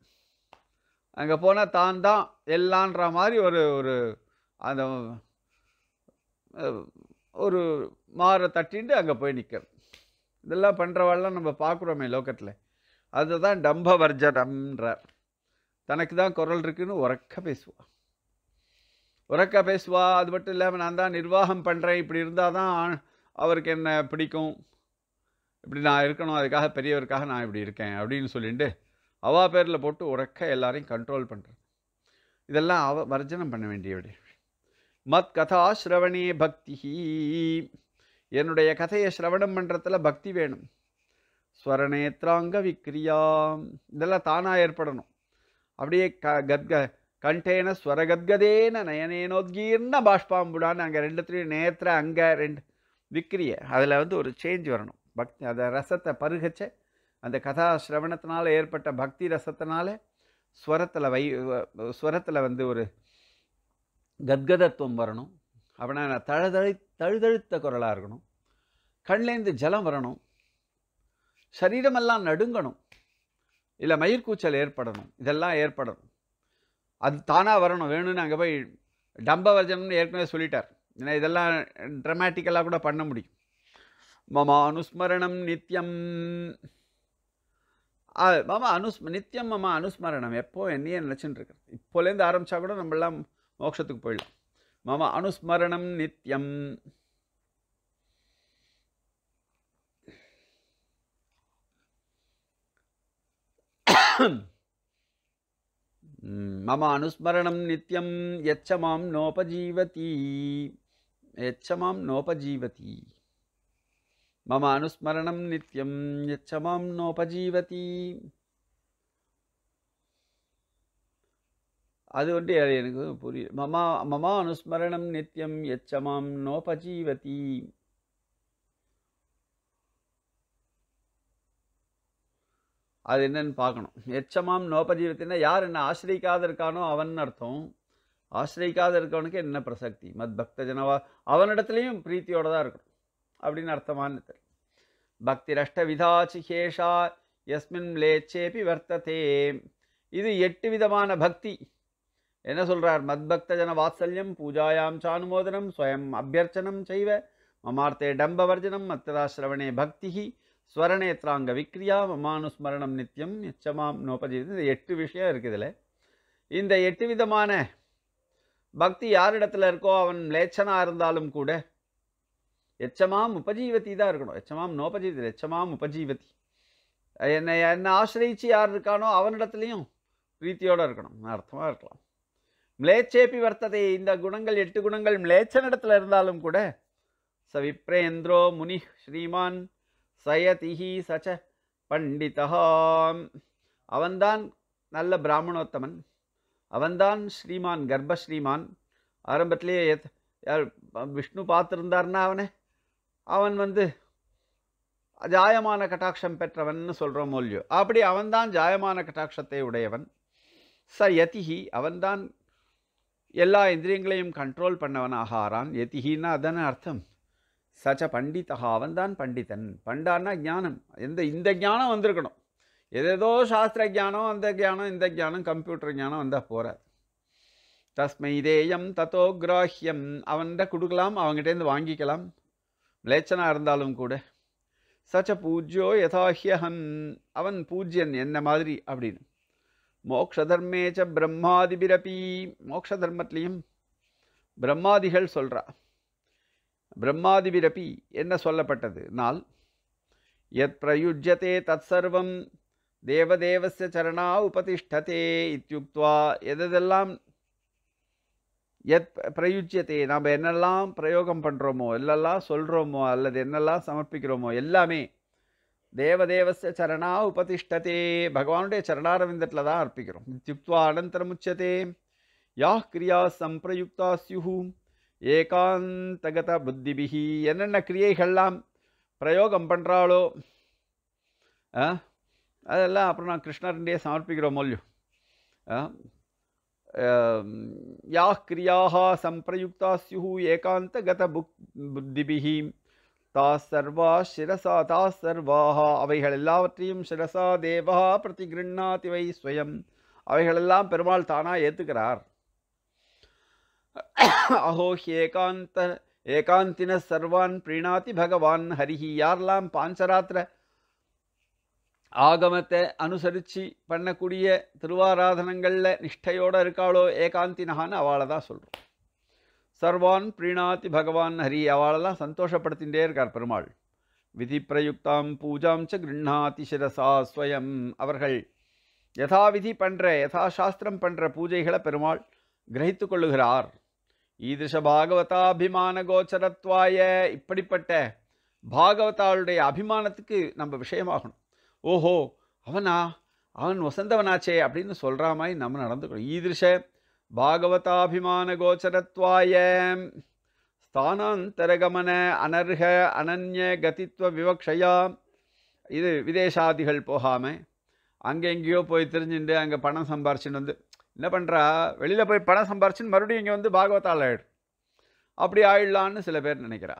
அங்கே போனால் தான் தான் எல்லான்ற மாதிரி ஒரு ஒரு அந்த ஒரு மாறை தட்டின்ட்டு அங்கே போய் நிற்கிறது இதெல்லாம் பண்ணுறவாள்லாம் நம்ம பார்க்குறோமே லோக்கத்தில் அதுதான் டம்பவர்ஜனம்ன்றார். தனக்கு தான் குரல் இருக்குன்னு உறக்க பேசுவா. உறக்க பேசுவா. அது மட்டும் இல்லாமல் நான் தான் நிர்வாகம் பண்ணுறேன் இப்படி இருந்தால் தான் அவருக்கு என்ன பிடிக்கும்? இப்படி நான் இருக்கணும் அதுக்காக பெரியவருக்காக நான் இப்படி இருக்கேன் அப்படின்னு சொல்லிட்டு அவா பேரில் போட்டு உறக்க எல்லாரையும் கண்ட்ரோல் பண்ணுறது இதெல்லாம் அவ வர்ஜனம் பண்ண வேண்டியவடி மத் கதா ஸ்ரவணே பக்தி என்னுடைய கதையை ஸ்ரவணம் பண்ணுறதுல பக்தி வேணும். ஸ்வரணேத்ராங்க விக்ரியா இதெல்லாம் தானாக ஏற்படணும். அப்படியே க கத்க கண்டேன ஸ்வரகத்கதேன நயனேனோத்கீர்ண பாஷ்பாம்புடான்னு அங்கே ரெண்டுத்துலேயும் நேத்திர அங்கே ரெண்டு விக்ரிய. அதில் வந்து ஒரு சேஞ்ச் வரணும். பக்தி அந்த ரசத்தை பருகச்ச அந்த கதா சிரவணத்தினால் ஏற்பட்ட பக்தி ரசத்தினால ஸ்வரத்தில் வை ஸ்வரத்தில் வந்து ஒரு கத்கதத்துவம் வரணும். அப்படின்னா தழுதழி தழுதழுத்த குரலாக இருக்கணும். கண்லேருந்து ஜலம் வரணும். சரீரமெல்லாம் நடுங்கணும். இல்லை மயிர்கூச்சல் ஏற்படணும். இதெல்லாம் ஏற்படணும். அது தானாக வரணும். வேணும்னு அங்கே போய் டம்பவர்ஜனம்னு ஏற்கனவே சொல்லிட்டார். ஏன்னா இதெல்லாம் ட்ரமாட்டிக்கலாக கூட பண்ண முடியும். மம அனுஸ்மரணம் நித்யம் மம அனுஸ் நித்தியம் மம அனுஸ்மரணம் எப்போ என்னையே நினச்சின்னு இருக்கிறது இப்போலேருந்து ஆரம்பித்தா கூட நம்மளாம் மோட்சத்துக்கு போயிடலாம். மம அனுஸ்மரணம் நித்யம். மம அனுஸ்மரணம் நித்யம் எச்சமாம் நோபஜீவதி. எச்சமாம் நோபஜீவதி. மம அனுஸ்மரணம் நித்யம் எச்சமாம் நோபஜீவதி அது வந்து எனக்கு புரியல. மமா மமா அனுஸ்மரணம் நித்யம் எச்சமாம் நோபஜீவதி. அது என்னன்னு பார்க்கணும். எச்சமாம் நோபஜீவத்தின்னா யார் என்ன ஆசிரிக்காத இருக்கானோ அவன் அர்த்தம். ஆசிரிக்காத இருக்கவனுக்கு என்ன பிரசக்தி? மத் பக்த ஜனவா அவனிடத்துலையும் பிரீத்தியோட தான் இருக்கணும். அப்படின்னு அர்த்தமானு தெரியும் பக்தி ரஷ்ட விதாச்சிகேஷா எஸ்மின் லேச்சேபி வர்த்ததே. இது எட்டு விதமான பக்தி. என்ன சொல்கிறார் மத்பக்தஜன வாத்சல்யம் பூஜாயாம் சானுமோதனம் ஸ்வயம் அபியர்ச்சனம் செய்வ மமார்த்தே டம்பவர்ஜனம் மத்ததாசிரவணே பக்தி ஸ்வரநேத்ராங்க விக்ரியா மமானுஸ்மரணம் நித்தியம் எச்சமாம் நோபஜீவிதம் இந்த எட்டு விஷயம் இருக்குதுல இந்த எட்டு விதமான பக்தி யாரிடத்துல இருக்கோ அவன் லேச்சனாக இருந்தாலும் கூட எச்சமாம் உபஜீவதி தான் இருக்கணும். எச்சமாம் நோபஜீவதி எச்சமாம் உபஜீவதி. என்னை என்னை ஆசிரியிச்சு யார் இருக்கானோ அவனிடத்துலையும் பிரீத்தியோடு இருக்கணும். அர்த்தமாக இருக்கலாம். மிளேச்சேபி வர்த்ததை இந்த குணங்கள் எட்டு குணங்கள் மிளேச்சனிடத்தில் இருந்தாலும் கூட ச விப்ரேந்திரோ முனி ஸ்ரீமான் சயதிஹி சச்ச பண்டிதா அவன்தான் நல்ல பிராமணோத்தமன். அவன்தான் ஸ்ரீமான் கர்ப்பஸ்ரீமான் ஆரம்பத்திலேயே எத்- யார் விஷ்ணு பார்த்துருந்தாருன்னா அவனை? அவன் வந்து ஜாயமான கட்டாட்சம் பெற்றவன்னு சொல்கிறோம் மொழியோ அப்படி அவன்தான் ஜாயமான கட்டாட்சத்தை உடையவன். ச யதிஹி அவன்தான் எல்லா இந்திரியங்களையும் கண்ட்ரோல் பண்ணவனாக ஆறான் யதிஹின்னா அதானே அர்த்தம். சச்ச பண்டிதா அவன்தான் பண்டிதன். பண்டான்னா ஞானம். எந்த இந்த ஞானம் வந்திருக்கணும். எதேதோ சாஸ்திர ஞானம் அந்த ஞானம் இந்த ஞானம் கம்ப்யூட்டர் ஞானம் வந்தால் போகிறார் தஸ்மை தேயம் தத்தோ கிராஹ்யம். அவன்கிட்ட கொடுக்கலாம் அவங்ககிட்டேருந்து வாங்கிக்கலாம். லேச்சனாக இருந்தாலும் கூட சச்ச பூஜ்யோ யதாஹ்யஹன் அவன் பூஜ்யன் என்ன மாதிரி அப்படின்னு. மோக்ஷ தர்மேச்ச பிரம்மாதிபிரபி மோக்ஷ தர்மத்திலையும் பிரம்மாதிகள் சொல்கிறா பிரம்மாதிபிரபி என்ன சொல்லப்பட்டது? நாள் எத் பிரயுஜ்யத்தே தத் சர்வம் தேவதேவச சரணா உபதிஷ்டதே இத்தியுக்துவா எதெல்லாம் எத் பிரயுஜ்யத்தை நாம் என்னெல்லாம் பிரயோகம் பண்ணுறோமோ எல்லாம் சொல்கிறோமோ அல்லது என்னெல்லாம் சமர்ப்பிக்கிறோமோ எல்லாமே தேவதேவச சரணா உபதிஷ்டதே. பகவானுடைய சரணாரவிந்தத்தில் தான் அர்ப்பிக்கிறோம். திப்துவா அனந்தரம் உச்சதே யா கிரியா சம்பிரயுக்தா சியுஹு ஏகாந்தகத புத்திபிகி என்னென்ன கிரியைகள்லாம் பிரயோகம் பண்ணுறாளோ அதெல்லாம் அப்புறம் நான் கிருஷ்ணர்ண்டே சமர்ப்பிக்கிறோமோ இல்லையோ யா கிரியாக சம்பிரயுக்தா ஸ்யு ஏகாந்தகத புக் புத்திபிகி தா சர்வா சிரசா தா சர்வாக அவைகள் எல்லாவற்றையும் சிரசா தேவா பிரதிகிருண்ணாதி வை ஸ்வயம் அவைகளெல்லாம் பெருமாள் தானாக ஏற்றுக்கிறார் அஹோ ஏகாந்த ஏகாந்தின சர்வான் பிரீணாதி பகவான் ஹரிஹி யாரெல்லாம் பாஞ்சராத்திர ஆகமத்தை அனுசரித்து பண்ணக்கூடிய திருவாராதனங்களில் நிஷ்டையோடு இருக்காளோ ஏகாந்தினகான்னு அவளை தான் சொல்கிறோம் சர்வான் பிரீணாதி பகவான் ஹரி அவளெல்லாம் சந்தோஷப்படுத்திகிட்டே இருக்கார் பெருமாள். விதி பிரயுக்தாம் பூஜாம் ச கிருண்ணாதி சிரசா ஸ்வயம் அவர்கள். யதாவிதி பண்ணுற யதாசாஸ்திரம் பண்ணுற பூஜைகளை பெருமாள் கிரகித்து கொள்ளுகிறார். ஈதிருஷ பாகவதாபிமான கோச்சரத்வாய இப்படிப்பட்ட பாகவதாளுடைய அபிமானத்துக்கு நம்ம விஷயமாகணும். ஓஹோ அவனா? அவன் வசந்தவனாச்சே அப்படின்னு சொல்கிற மாதிரி நம்ம நடந்துக்கணும். ஈதிருஷ பாகவதாபிமான கோச்சரத்வாய. ஸ்தானாந்தரகமன அனர்ஹ அனன்ய கதித்துவ விவக்ஷயா. இது விதேசாதிகள் போகாமல் அங்கே எங்கேயோ போய் தெரிஞ்சுட்டு அங்கே பணம் சம்பாரிச்சுன்னு வந்து என்ன பண்ணுறா வெளியில் போய் பணம் சம்பாரிச்சுன்னு மறுபடியும் இங்கே வந்து பாகவதால் ஆயிடும் அப்படி ஆயிடலான்னு சில பேர் நினைக்கிறா.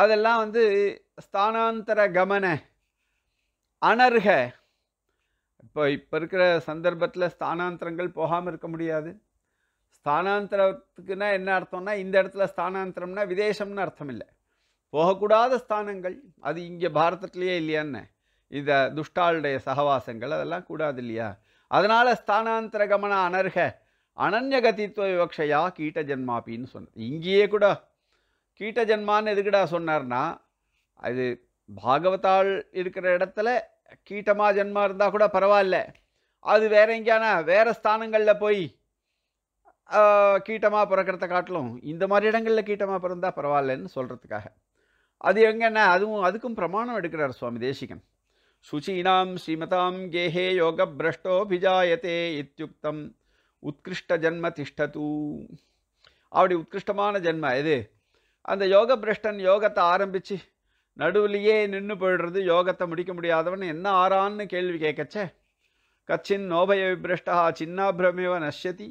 அதெல்லாம் வந்து ஸ்தானாந்தர கமன அனர்ஹ இப்போ இப்போ இருக்கிற சந்தர்ப்பத்தில் ஸ்தானாந்தரங்கள் போகாமல் இருக்க முடியாது. ஸ்தானாந்தரத்துக்குன்னா என்ன அர்த்தம்னா இந்த இடத்துல ஸ்தானாந்தரம்னா விதேசம்னு அர்த்தம் இல்லை போகக்கூடாத ஸ்தானங்கள். அது இங்கே பாரதத்துலேயே இல்லையான்னு இந்த துஷ்டாளுடைய சகவாசங்கள் அதெல்லாம் கூடாது இல்லையா? அதனால் ஸ்தானாந்தர கமன அனர்ஹ அனன்யகதித்துவ விவக்ஷையா கீட்ட ஜென்மாப்பின்னு சொன்னது இங்கேயே கூட கீட்ட ஜென்மான்னு எதுக்குடா சொன்னார்னா அது பாகவதாள் இருக்கிற இடத்துல கீட்டமா ஜென்மா இருந்தால் கூட பரவாயில்ல. அது வேற எங்கேயானா வேறு ஸ்தானங்களில் போய் கீட்டமாக பிறக்கிறத காட்டிலும் இந்த மாதிரி இடங்களில் கீட்டமாக பிறந்தால் பரவாயில்லன்னு சொல்கிறதுக்காக அது எங்கன்னா அதுவும் அதுக்கும் பிரமாணம் எடுக்கிறார் சுவாமி தேசிகன். சுச்சீனாம் ஸ்ரீமதாம் கேஹே யோக பிரஷ்டோபிஜாயத்தே இத்தியுக்தம் உத்கிருஷ்ட ஜன்ம திஷ்டது. அப்படி உத்கிருஷ்டமான ஜென்ம எது? அந்த யோக பிரஷ்டன் யோகத்தை ஆரம்பித்து நடுவிலேயே நின்று போயிடுறது யோகத்தை முடிக்க முடியாதவன் என்ன ஆறான்னு கேள்வி கேட்கச்சே. கச்சின் நோபய விபிரஷ்டா சின்னாபிரமேவ நஷ்யதி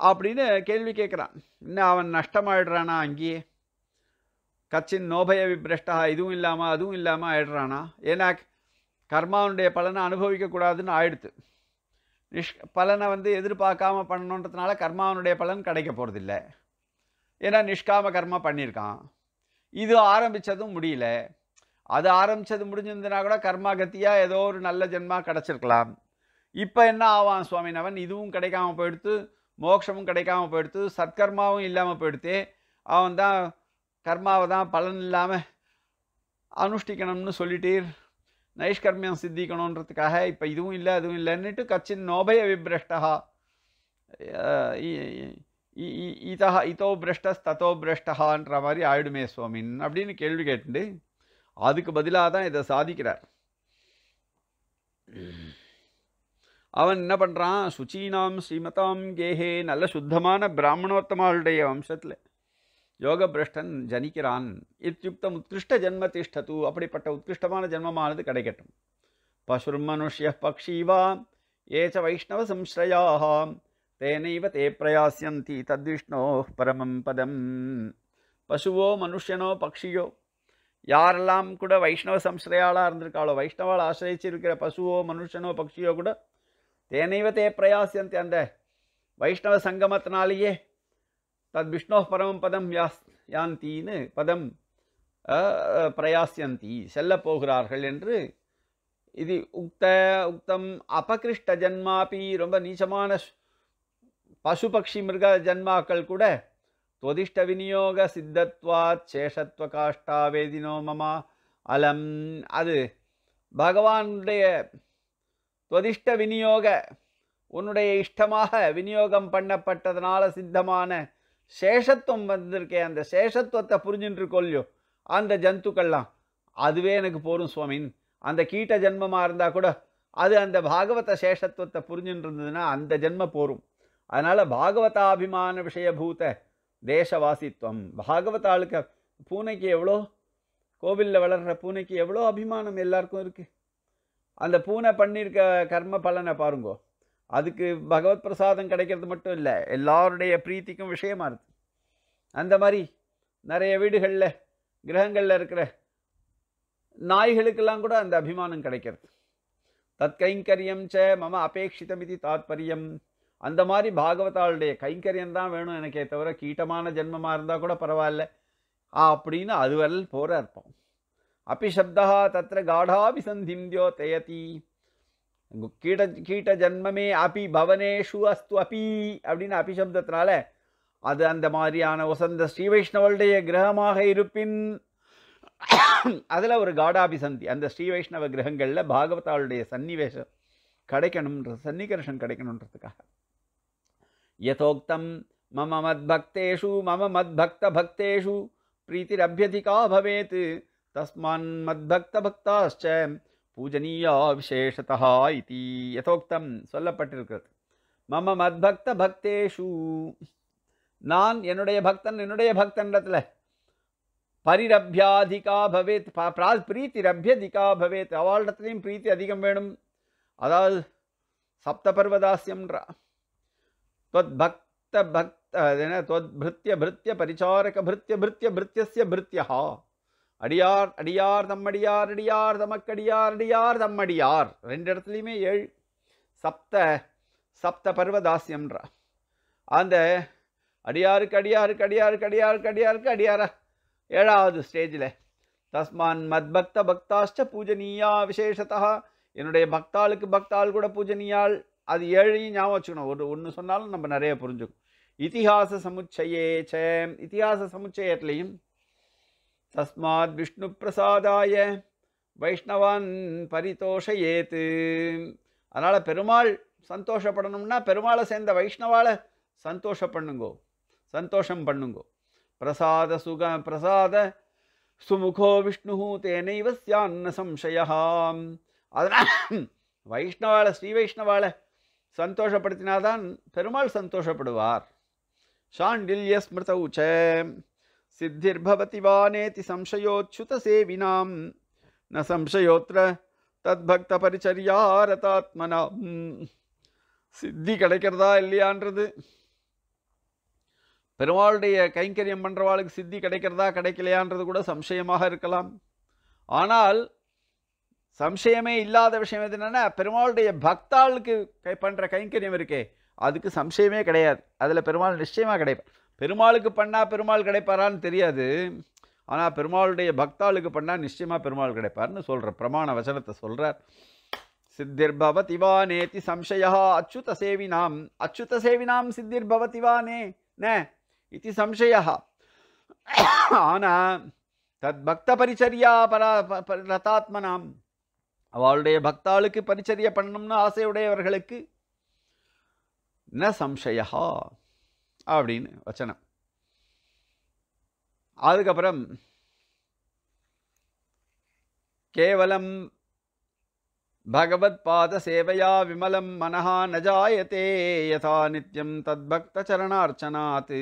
அப்படின்னு கேள்வி கேட்குறான். இன்னும் அவன் நஷ்டமாயிடுறானா அங்கேயே? கச்சின் நோபய விபிரஷ்டா இதுவும் இல்லாமல் அதுவும் இல்லாமல் ஆயிடுறானா? ஏன்னா கர்மாவுடைய பலனை அனுபவிக்கக்கூடாதுன்னு ஆயிடுத்து. நிஷ் பலனை வந்து எதிர்பார்க்காம பண்ணணுன்றதுனால கர்மாவனுடைய பலன் கிடைக்க போகிறதில்ல ஏன்னா நிஷ்காம கர்மா பண்ணியிருக்கான். இது ஆரம்பித்ததும் முடியல. அது ஆரம்பித்தது முடிஞ்சிருந்தனா கூட கர்மா கத்தியாக ஏதோ ஒரு நல்ல ஜென்மா கிடச்சிருக்கலாம். இப்போ என்ன ஆவான் சுவாமினவன் இதுவும் கிடைக்காம போயிடுத்து மோட்சமும் கிடைக்காம போயிடுத்து சத்கர்மாவும் இல்லாமல் போயிடுத்து அவன் தான் கர்மாவை தான் பலன் இல்லாமல் அனுஷ்டிக்கணும்னு சொல்லிட்டீர். நைஷ்கர்மியம் சித்திக்கணுன்றதுக்காக இப்போ இதுவும் இல்லை அதுவும் இல்லைன்னுட்டு கச்சின் நோபய விபிரஷ்டா இதா இதோ பிரஷ்டஸ் தத்தோ பிரஷ்டஹான்ற மாதிரி ஆயிடுமே சுவாமின் அப்படின்னு கேள்வி கேட்டுண்டு அதுக்கு பதிலாக தான் இதை சாதிக்கிறார் அவன் என்ன பண்ணுறான் சுச்சீனாம் ஸ்ரீமதாம் கேஹே நல்ல சுத்தமான பிராமணோத்தமாளுடைய வம்சத்தில் யோக பிரஷ்டன் ஜனிக்கிறான் இத்தியுக்தம் உத்கிருஷ்ட ஜென்ம திஷ்டது அப்படிப்பட்ட உத்கிருஷ்டமான ஜென்மமானது கிடைக்கட்டும் பசுர் மனுஷ்ய பக்ஷீவா ஏச்ச வைஷ்ணவ சம்ஸ்ரயாக தேனைவ தே பிரயாசியந்தி தத்விஷ்ணோ பரமம் பதம் பசுவோ மனுஷனோ பக்ஷியோ யாரெல்லாம் கூட வைஷ்ணவ சம்ஸ்ரயாளாக இருந்திருக்காளோ? வைஷ்ணவால் ஆசிரியச்சிருக்கிற பசுவோ மனுஷனோ பக்ஷியோ கூட தேனைவ தே பிரயாசியந்தி அந்த வைஷ்ணவ சங்கமத்தினாலேயே தத் விஷ்ணோ பரமம் பதம் யாஸ் யாந்தின்னு பதம் பிரயாசியந்தி செல்ல போகிறார்கள் என்று இது உக்த உக்தம் அபகிருஷ்ட ஜன்மாபி ரொம்ப நீச்சமான பசு பக்ஷி மிருக ஜன்மாக்கள் கூட துவதிஷ்ட விநியோக சித்தத்வாத் சேஷத்துவ காஷ்டா வேதினோ மமா அலம். அது பகவானுடைய துவதிஷ்ட விநியோக உன்னுடைய இஷ்டமாக விநியோகம் பண்ணப்பட்டதனால சித்தமான சேஷத்துவம் வந்திருக்கே அந்த சேஷத்துவத்தை புரிஞ்சுட்டு இருக்கோல்லையோ அந்த ஜந்துக்கள்லாம். அதுவே எனக்கு போரும் சுவாமின் அந்த கீட்ட ஜென்மமாக இருந்தால் கூட அது அந்த பாகவத சேஷத்துவத்தை புரிஞ்சுட்டு இருந்ததுன்னா அந்த ஜென்ம போரும். அதனால் பாகவதாபிமான விஷயபூத தேசவாசித்துவம் பாகவதாளுக்கு பூனைக்கு எவ்வளோ? கோவிலில் வளர்கிற பூனைக்கு எவ்வளோ அபிமானம் எல்லாருக்கும் இருக்குது அந்த பூனை பண்ணியிருக்க கர்ம பலனை பாருங்கோ. அதுக்கு பகவத் பிரசாதம் கிடைக்கிறது மட்டும் இல்லை எல்லாருடைய பிரீத்திக்கும் விஷயமா இருக்குது அந்த மாதிரி நிறைய வீடுகளில் கிரகங்களில் இருக்கிற நாய்களுக்கெல்லாம் கூட அந்த அபிமானம் கிடைக்கிறது. தற்கைங்கரியம் ச மம அபேட்சிதம் இது தாத்பரியம். அந்த மாதிரி பாகவதாளுடைய கைங்கரியம் தான் வேணும் எனக்கே தவிர கீட்டமான ஜென்மமாக இருந்தால் கூட பரவாயில்ல. ஆ, அப்படின்னு அதுவரில் போகிற அர்ப்பம் அப்பி தத்திர காடாபிசந்திந்தியோ தியோதயதி கீட கீட்ட ஜன்மமே அபி பவனேஷு அஸ்து அபி அப்படின்னு அபிசப்தத்தினால அது அந்த மாதிரியான வசந்த ஸ்ரீ வைஷ்ணவளுடைய கிரகமாக இருப்பின் அதில் ஒரு காடாபிசந்தி. அந்த ஸ்ரீ வைஷ்ணவ கிரகங்களில் பாகவதாளுடைய சன்னிவேசம் கிடைக்கணுன்ற சன்னிகர்ஷன் கிடைக்கணுன்றதுக்காக யதோக்தம் மம மத்பக்தேஷு மம மத்பக்தபக்தேஷு பிரீத்திரபியதிகா பவேத் தஸ்மான் மத்பக்தபக்தாश्च பூஜனீயா விசேஷதா இதி யதோக்தம் சொல்லப்பட்டிருக்கிறது மம மத்பக்த பக்தேஷு நான் என்னுடைய பக்தன் என்னுடைய பக்தன்றத்தில் பரிரபியாதிகா பவேத் ப- பிரா- பிரீத்திரபியதிகா பவேத் அவளிடத்துலையும் பிரீத்தி அதிகம் வேணும் அதாவது சப்த தொத்பக்த பக்த தொத்பிருத்திய பிருத்திய பரிச்சாரக பிருத்திய பிருத்திய பிருத்தியசிய பிருத்தியா அடியார் அடியார் தம்மடியார் அடியார் தமக்கடியார் அடியார் தம்மடியார். ரெண்டு இடத்துலையுமே ஏழு. சப்த சப்த பர்வதாசியம்ன்றா. அந்த அடியாருக்கு அடியாருக்கு அடியாருக்கு அடியாருக்கு அடியாருக்கு அடியாரா? ஏழாவது ஸ்டேஜில். தஸ்மான் மத் பக்த பக்தாஷ்ட பூஜனீயா விசேஷத்தா என்னுடைய பக்தாளுக்கு பக்தாள் கூட பூஜனியாள். அது ஏழையும் ஞாபகம் வச்சுக்கணும். ஒரு ஒன்று சொன்னாலும் நம்ம நிறைய புரிஞ்சுக்கும் இதிகாச சமுச்சயே ச இத்திஹாச சமுச்சயத்துலேயும் தஸ்மாத் விஷ்ணு பிரசாதாய வைஷ்ணவான் பரிதோஷயேத்து. அதனால் பெருமாள் சந்தோஷப்படணும்னா பெருமாளை சேர்ந்த வைஷ்ணவாளை சந்தோஷம் பண்ணுங்கோ சந்தோஷம் பண்ணுங்கோ. பிரசாத சுக பிரசாத சுமுகோ விஷ்ணு தேனைவ சியான்ன சம்சயாம் அதனால் வைஷ்ணவாளை ஸ்ரீ வைஷ்ணவாளை சந்தோஷப்படுத்தினாதான் பெருமாள் சந்தோஷப்படுவார். சாண்டில்ய ஸ்மிருதௌ ச சித்திர்பவதி வானேதி சம்சயோச்சுத சேவினாம். ந சம்சயோத்ர தத்பக்த பரிச்சரியாரதாத்மனாம். சித்தி கிடைக்கிறதா இல்லையான்றது. பெருமாளுடைய கைங்கரியம் பண்ணுறவாளுக்கு சித்தி கிடைக்கிறதா கிடைக்கலையான்றது கூட சம்சயமாக இருக்கலாம். ஆனால் சம்சயமே இல்லாத விஷயம் என்னென்னா பெருமாளுடைய பக்தாளுக்கு கை பண்ணுற கைங்கரியம் இருக்கே அதுக்கு சம்சயமே கிடையாது. அதில் பெருமாள் நிச்சயமாக கிடைப்பார் பெருமாளுக்கு பண்ணால் பெருமாள் கிடைப்பாரான்னு தெரியாது. ஆனால் பெருமாளுடைய பக்தாளுக்கு பண்ணால் நிச்சயமாக பெருமாள் கிடைப்பார்னு சொல்கிற பிரமாண வசனத்தை சொல்கிறார் சித்திர்பவதி வா நேத்தி சம்சயா அச்சுத சேவினாம். அச்சுத சேவினாம் சித்திர்பவதி வா நே ந இது சம்சயா. ஆனால் தத் பக்த பரிச்சரியா பரா ப- ப- ரதாத்மனாம். அவளுடைய பக்தாளுக்கு பரிச்சரிய பண்ணணும்னு ஆசையுடையவர்களுக்கு ந சம்சயா அப்படின்னு வச்சனம். அதுக்கப்புறம் கேவலம் பகவத் பாத சேவையா விமலம் மனஹா நஜாயத்தே யதா நித்யம் தத்பக்த சரணார்ச்சனாத்.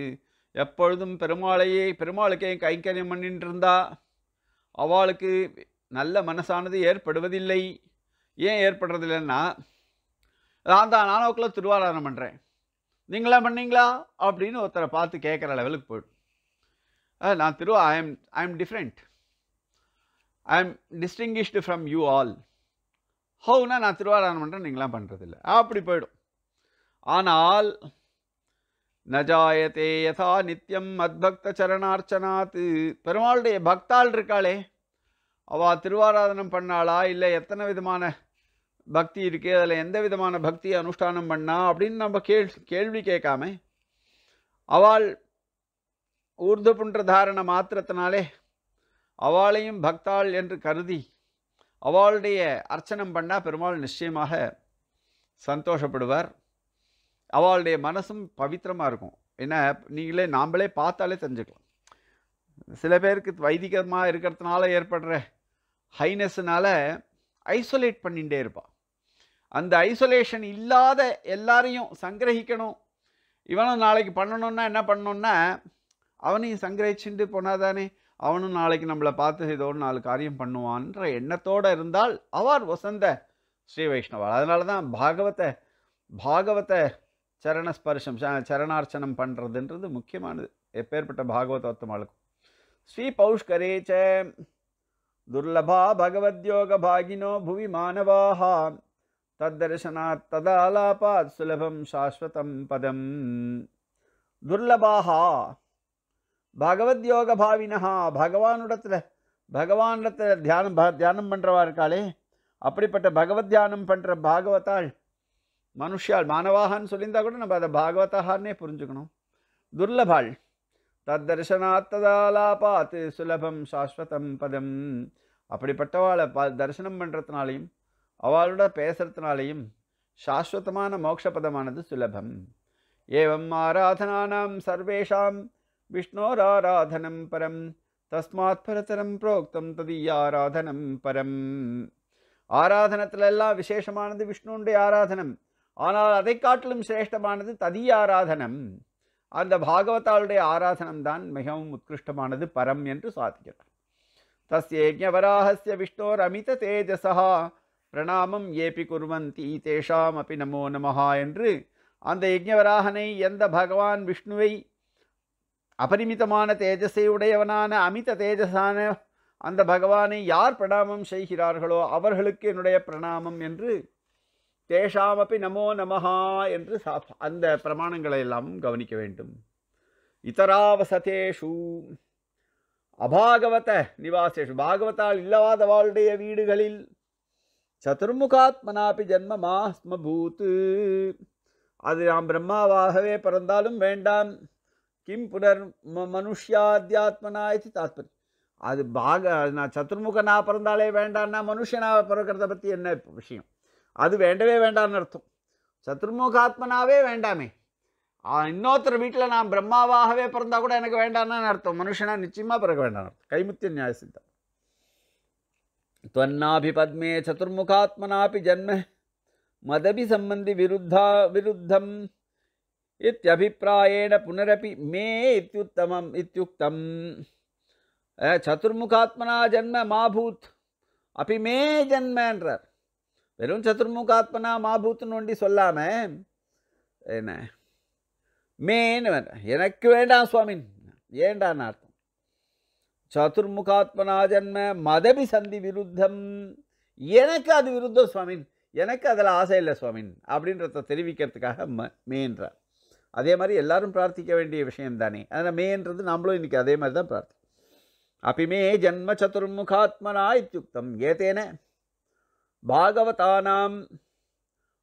எப்பொழுதும் பெருமாளையே பெருமாளுக்கே கைங்கரியம் பண்ணிட்டு இருந்தா அவளுக்கு நல்ல மனசானது ஏற்படுவதில்லை. ஏன் ஏற்படுறதில்லைன்னா நான் தான் நானோக்கில் திருவாராதனம் பண்ணுறேன் நீங்களா பண்ணீங்களா? அப்படின்னு ஒருத்தரை பார்த்து கேட்குற லெவலுக்கு போய்டும். நான் திரு I am I am different I am distinguished from you all ஹவுனா நான் திருவாராதனம் பண்ணுறேன் நீங்களாம் பண்ணுறதில்ல அப்படி போயிடும். ஆனால் நஜாயத்தே யதா நித்யம் மத்பக்த சரணார்ச்சனாத்து பெருமாளுடைய பக்தாள் இருக்காளே. அவள் திருவாராதனம் பண்ணாளா? இல்லை எத்தனை விதமான பக்தி இருக்குது அதில் எந்த விதமான பக்தி அனுஷ்டானம் பண்ணா? அப்படின்னு நம்ம கேள் கேள்வி கேட்காம அவள் ஊர்துபுன்ற தாரண மாத்திரத்தினாலே அவளையும் பக்தாள் என்று கருதி அவளுடைய அர்ச்சனம் பண்ணால் பெருமாள் நிச்சயமாக சந்தோஷப்படுவார். அவளுடைய மனசும் பவித்திரமாக இருக்கும். என்ன நீங்களே நாம்ளே பார்த்தாலே தெரிஞ்சுக்கலாம். சில பேருக்கு வைதிகமாக இருக்கிறதுனால ஏற்படுற ஹைனஸ்னால ஐசோலேட் பண்ணிகிட்டே இருப்பாள் அந்த ஐசோலேஷன் இல்லாத எல்லாரையும் சங்கிரகிக்கணும். இவனும் நாளைக்கு பண்ணணும்னா என்ன பண்ணணும்னா அவனையும் சங்கிரகிச்சுட்டு போனாதானே அவனும் நாளைக்கு நம்மளை பார்த்து ஏதோ ஒரு நாலு காரியம் பண்ணுவான்ற எண்ணத்தோடு இருந்தால் அவர் வசந்த ஸ்ரீ வைஷ்ணவாள். அதனால தான் பாகவத பாகவத சரணஸ்பர்ஷம் சரணார்ச்சனம் பண்ணுறதுன்றது முக்கியமானது. எப்பேற்பட்ட பாகவதோத்தமாளுக்கும். ஸ்ரீ பௌஷ்கரே ச துர்லபா பகவத்யோக பாகினோ புவி மானவாக தத்தர்சனாத் ததாலாபாத் சுலபம் சாஸ்வதம் பதம். துர்லபாகா பகவத்யோக பாவினஹா. பகவானிடத்தில் பகவானிடத்தில் தியானம் ப- தியானம் பண்ணுறவா இருக்காளே. அப்படிப்பட்ட பகவத் தியானம் பண்ணுற பாகவத்தாள் மனுஷியாள் மாணவாகான்னு சொல்லியிருந்தா கூட நம்ம அதை பாகவதான்னே புரிஞ்சுக்கணும். துர்லபாள். தத்தர்சனாத் ததாலாபாத் சுலபம் சாஸ்வதம் பதம். அப்படிப்பட்டவாளை பா தரிசனம் பண்ணுறதுனாலையும் அவளோட பேசுறதுனாலையும் சாஸ்வதமான மோட்சபதமானது சுலபம். ஏவம் ஆராதனானாம் சர்வேஷாம் விஷ்ணோராராதனம் பரம். தஸ்மாத் பரதரம் புரோக்தம் ததீயாராதனம் பரம். ஆராதனத்துல எல்லாம் விசேஷமானது விஷ்ணுடைய ஆராதனம். ஆனால் அதை காட்டிலும் சிரேஷ்டமானது ததீய ஆராதனம். அந்த பாகவதாளுடைய ஆராதனம் தான் மிகவும் உத்கிருஷ்டமானது பரம் என்று சுவாதிக்கிறார் தஸ்யேஜவராகஸ்ய விஷ்ணோர் அமித தேஜசா பிரணாமம் ஏபி குர்வந்தி தேஷாம் அப்பி நமோ நமஹா என்று அந்த யஜ்ஞவராகனை எந்த பகவான் விஷ்ணுவை அபரிமிதமான தேஜஸை உடையவனான அமித தேஜஸான அந்த பகவானை யார் பிரணாமம் செய்கிறார்களோ அவர்களுக்கு என்னுடைய பிரணாமம் என்று தேஷாமப்பி நமோ நமஹா என்று சா- அந்த பிரமாணங்களை எல்லாம் கவனிக்க வேண்டும். இதராவசதேஷு அபாகவத நிவாசேஷு. பாகவத்தால் இல்லாதவாளுடைய வீடுகளில் சதுர்முகாத்மனாபி ஜன்ம ஸ்மபூத்து அது நாம் பிரம்மாவாகவே பிறந்தாலும் வேண்டாம். கிம் புனர் ம- மனுஷ்யாத்யாத்மனா இது தாத்பரியம் அது பாக நான் சதுர்முகனாக பிறந்தாலே வேண்டாம்னா மனுஷனாக பிறக்கிறத பற்றி என்ன விஷயம்? அது வேண்டவே வேண்டாம்னு அர்த்தம் சதுர்முகாத்மனாவே வேண்டாமே ஆ, இன்னொருத்தர் வீட்டில் நான் பிரம்மாவாகவே பிறந்தா கூட எனக்கு வேண்டாம்னு அர்த்தம் மனுஷனா நிச்சயமாக பிறக்க வேண்டாம் அர்த்தம் கைமுத்திய நியாய சித்தம் त्वन्नाभिपद्मे चतुर्मुखात्मनापि जन्म मदपि सम्बन्धि विरुद्धा विरुद्धम् इत्यभिप्रायेण पुनरपि मे इत्युत्तमम् इत्युक्तम् अ, சதுர்முகாத்மனா ஜன்ம மாபூத் அப்பி மே ஜன்மன்றார் வெறும் சதுர்முகாத்மனா மாபூத்னு ஒண்டி சொல்லாம என்ன? மேன்னு வேண்டாம் எனக்கு வேண்டாம் சுவாமின். ஏண்டான்னு அர்த்தம்? சதுர்முகாத்மனா ஜன்ம மதபி சந்தி விருத்தம். எனக்கு அது விருத்தம் சுவாமின். எனக்கு அதில் ஆசை இல்லை சுவாமின் அப்படின்றத தெரிவிக்கிறதுக்காக ம மேன்றார். அதே மாதிரி எல்லாரும் பிரார்த்திக்க வேண்டிய விஷயம் தானே அதனால் மேன்றது நம்மளும் இன்றைக்கி அதே மாதிரி தான் பிரார்த்தி அப்பிமே ஜன்ம சதுர்முகாத்மனா இத்தியுக்தம். ஏதேன? பாகவதானாம்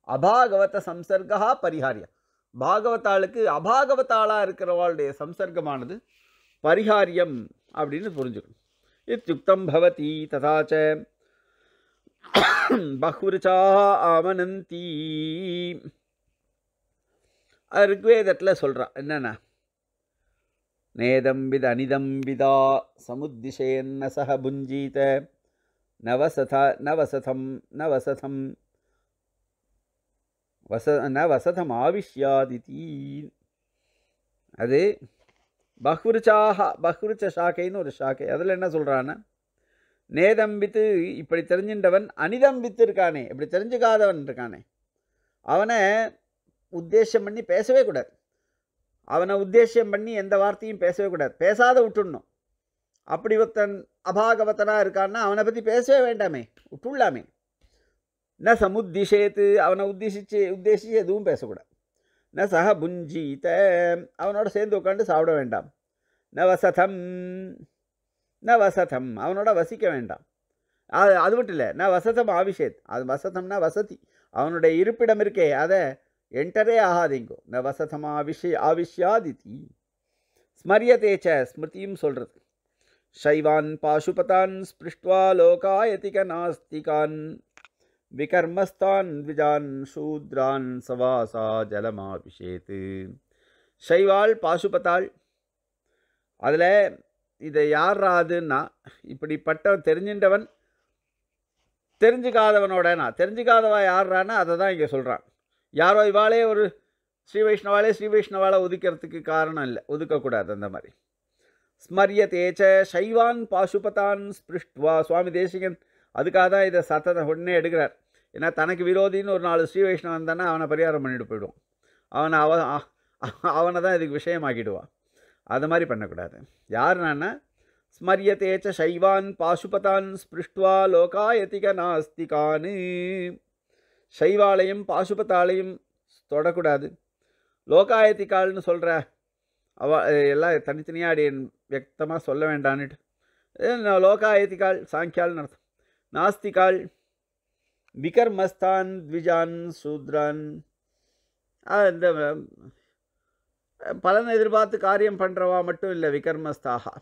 அபாகவத சம்சர்கா பரிகாரியா பாகவதாளுக்கு அபாகவத்தாளாக இருக்கிறவாளுடைய சம்சர்க்கமானது பரிகாரியம் அப்படின்னு புரிஞ்சுக்கணும். இத்தியுக்தம் பவதி ததாச்ச பஹுரிச்சா ஆமனந்தி ருக்வேதத்தில் சொல்கிறான் என்னென்ன நேதம் வித அனிதம் விதா சமுத்திஷேன்ன சக புஞ்சீத. நவசத நவசதம் நவசதம். வச ந வசதம் ஆவிஷ்யாதிதி. அது பஹ்ருச்சாக பஹ்ருச்ச ஷாக்கைன்னு ஒரு ஷாக்கை அதில் என்ன சொல்கிறான்னா நேதம்பித்து இப்படி தெரிஞ்சின்றவன் அனிதம்பித்து இருக்கானே. இப்படி தெரிஞ்சுக்காதவன் இருக்கானே. அவனை உத்தேசம் பண்ணி பேசவே கூடாது. அவனை உத்தேசியம் பண்ணி எந்த வார்த்தையும் பேசவே கூடாது. பேசாத விட்டுடணும். அப்படி ஒருத்தன் அபாகவத்தனாக இருக்கான்னா அவனை பற்றி பேசவே வேண்டாமே விட்டுள்ளாமே ந சமுத்திஷேத்து அவனை உத்தேசித்து உத்தேசித்து எதுவும் பேசக்கூடாது. ந சக புஞ்சீத்த அவனோட சேர்ந்து உட்காந்து சாப்பிட வேண்டாம். ந வசதம் ந வசதம் அவனோட வசிக்க வேண்டாம். அது அது மட்டும் இல்லை ந வசதம் ஆவிஷேத் அது வசதம்னா வசதி. அவனுடைய இருப்பிடம் இருக்கே அதை என்டரே ஆகாதீங்கோ. ந வசதம் ஆவிஷ ஆவிஷ்யாதிதி ஸ்மரியதே ச ஸ்மிருதியும் சொல்கிறது शैवान् பாசுபதான் स्पृष्ट्वा लोकायतिकनास्तिकान् विकर्मस्तान् விகர்மஸ்தான் शूद्रान् சூத்ரான் சவாசா ஜலமாபிஷேத்து சைவாள் பாசுபத்தாள் அதில் இதை யாராதுன்னா இப்படிப்பட்ட தெரிஞ்சின்றவன் தெரிஞ்சுக்காதவனோட நான். தெரிஞ்சுக்காதவா யாரான்னா அதை தான் இங்கே சொல்கிறான் யாரோ இவாளே ஒரு ஸ்ரீ வைஷ்ணவாலே ஸ்ரீ வைஷ்ணவாலை ஒதுக்கிறதுக்கு காரணம் இல்லை ஒதுக்கக்கூடாது அந்த மாதிரி. ஸ்மரியதேச்ச சைவான் பாசுபதான் ஸ்பிருஷ்டுவா. சுவாமி தேசிகன் அதுக்காக தான் இதை சத்தத்தை உடனே எடுக்கிறார். ஏன்னா தனக்கு விரோதின்னு ஒரு நாலு ஸ்ரீ வைஷ்ணவன் தானே அவனை பரிகாரம் பண்ணிட்டு போயிடுவான். அவனை அவ அவனை தான் இதுக்கு விஷயமாக்கிடுவான். அது மாதிரி பண்ணக்கூடாது. யாருன்னா ஸ்மரியதேச்ச சைவான் பாசுபதான் ஸ்பிருஷ்டுவா லோகாயதிக நாஸ்திகான்னு சைவாலையும் பாசுபத்தாலையும் தொடக்கூடாது. லோகாயத்திகால்னு சொல்கிற அவ எல்லாம் தனித்தனியாக அடியன் வியக்தமாக சொல்ல வேண்டான்னுட்டு லோகாயத்திகால் சாங்கியால்னு அர்த்தம் நாஸ்திகால் விகர்மஸ்தான் த்விஜான் சூத்ரான் இந்த பலன் எதிர்பார்த்து காரியம் பண்ணுறவா மட்டும் இல்லை விகர்மஸ்தாக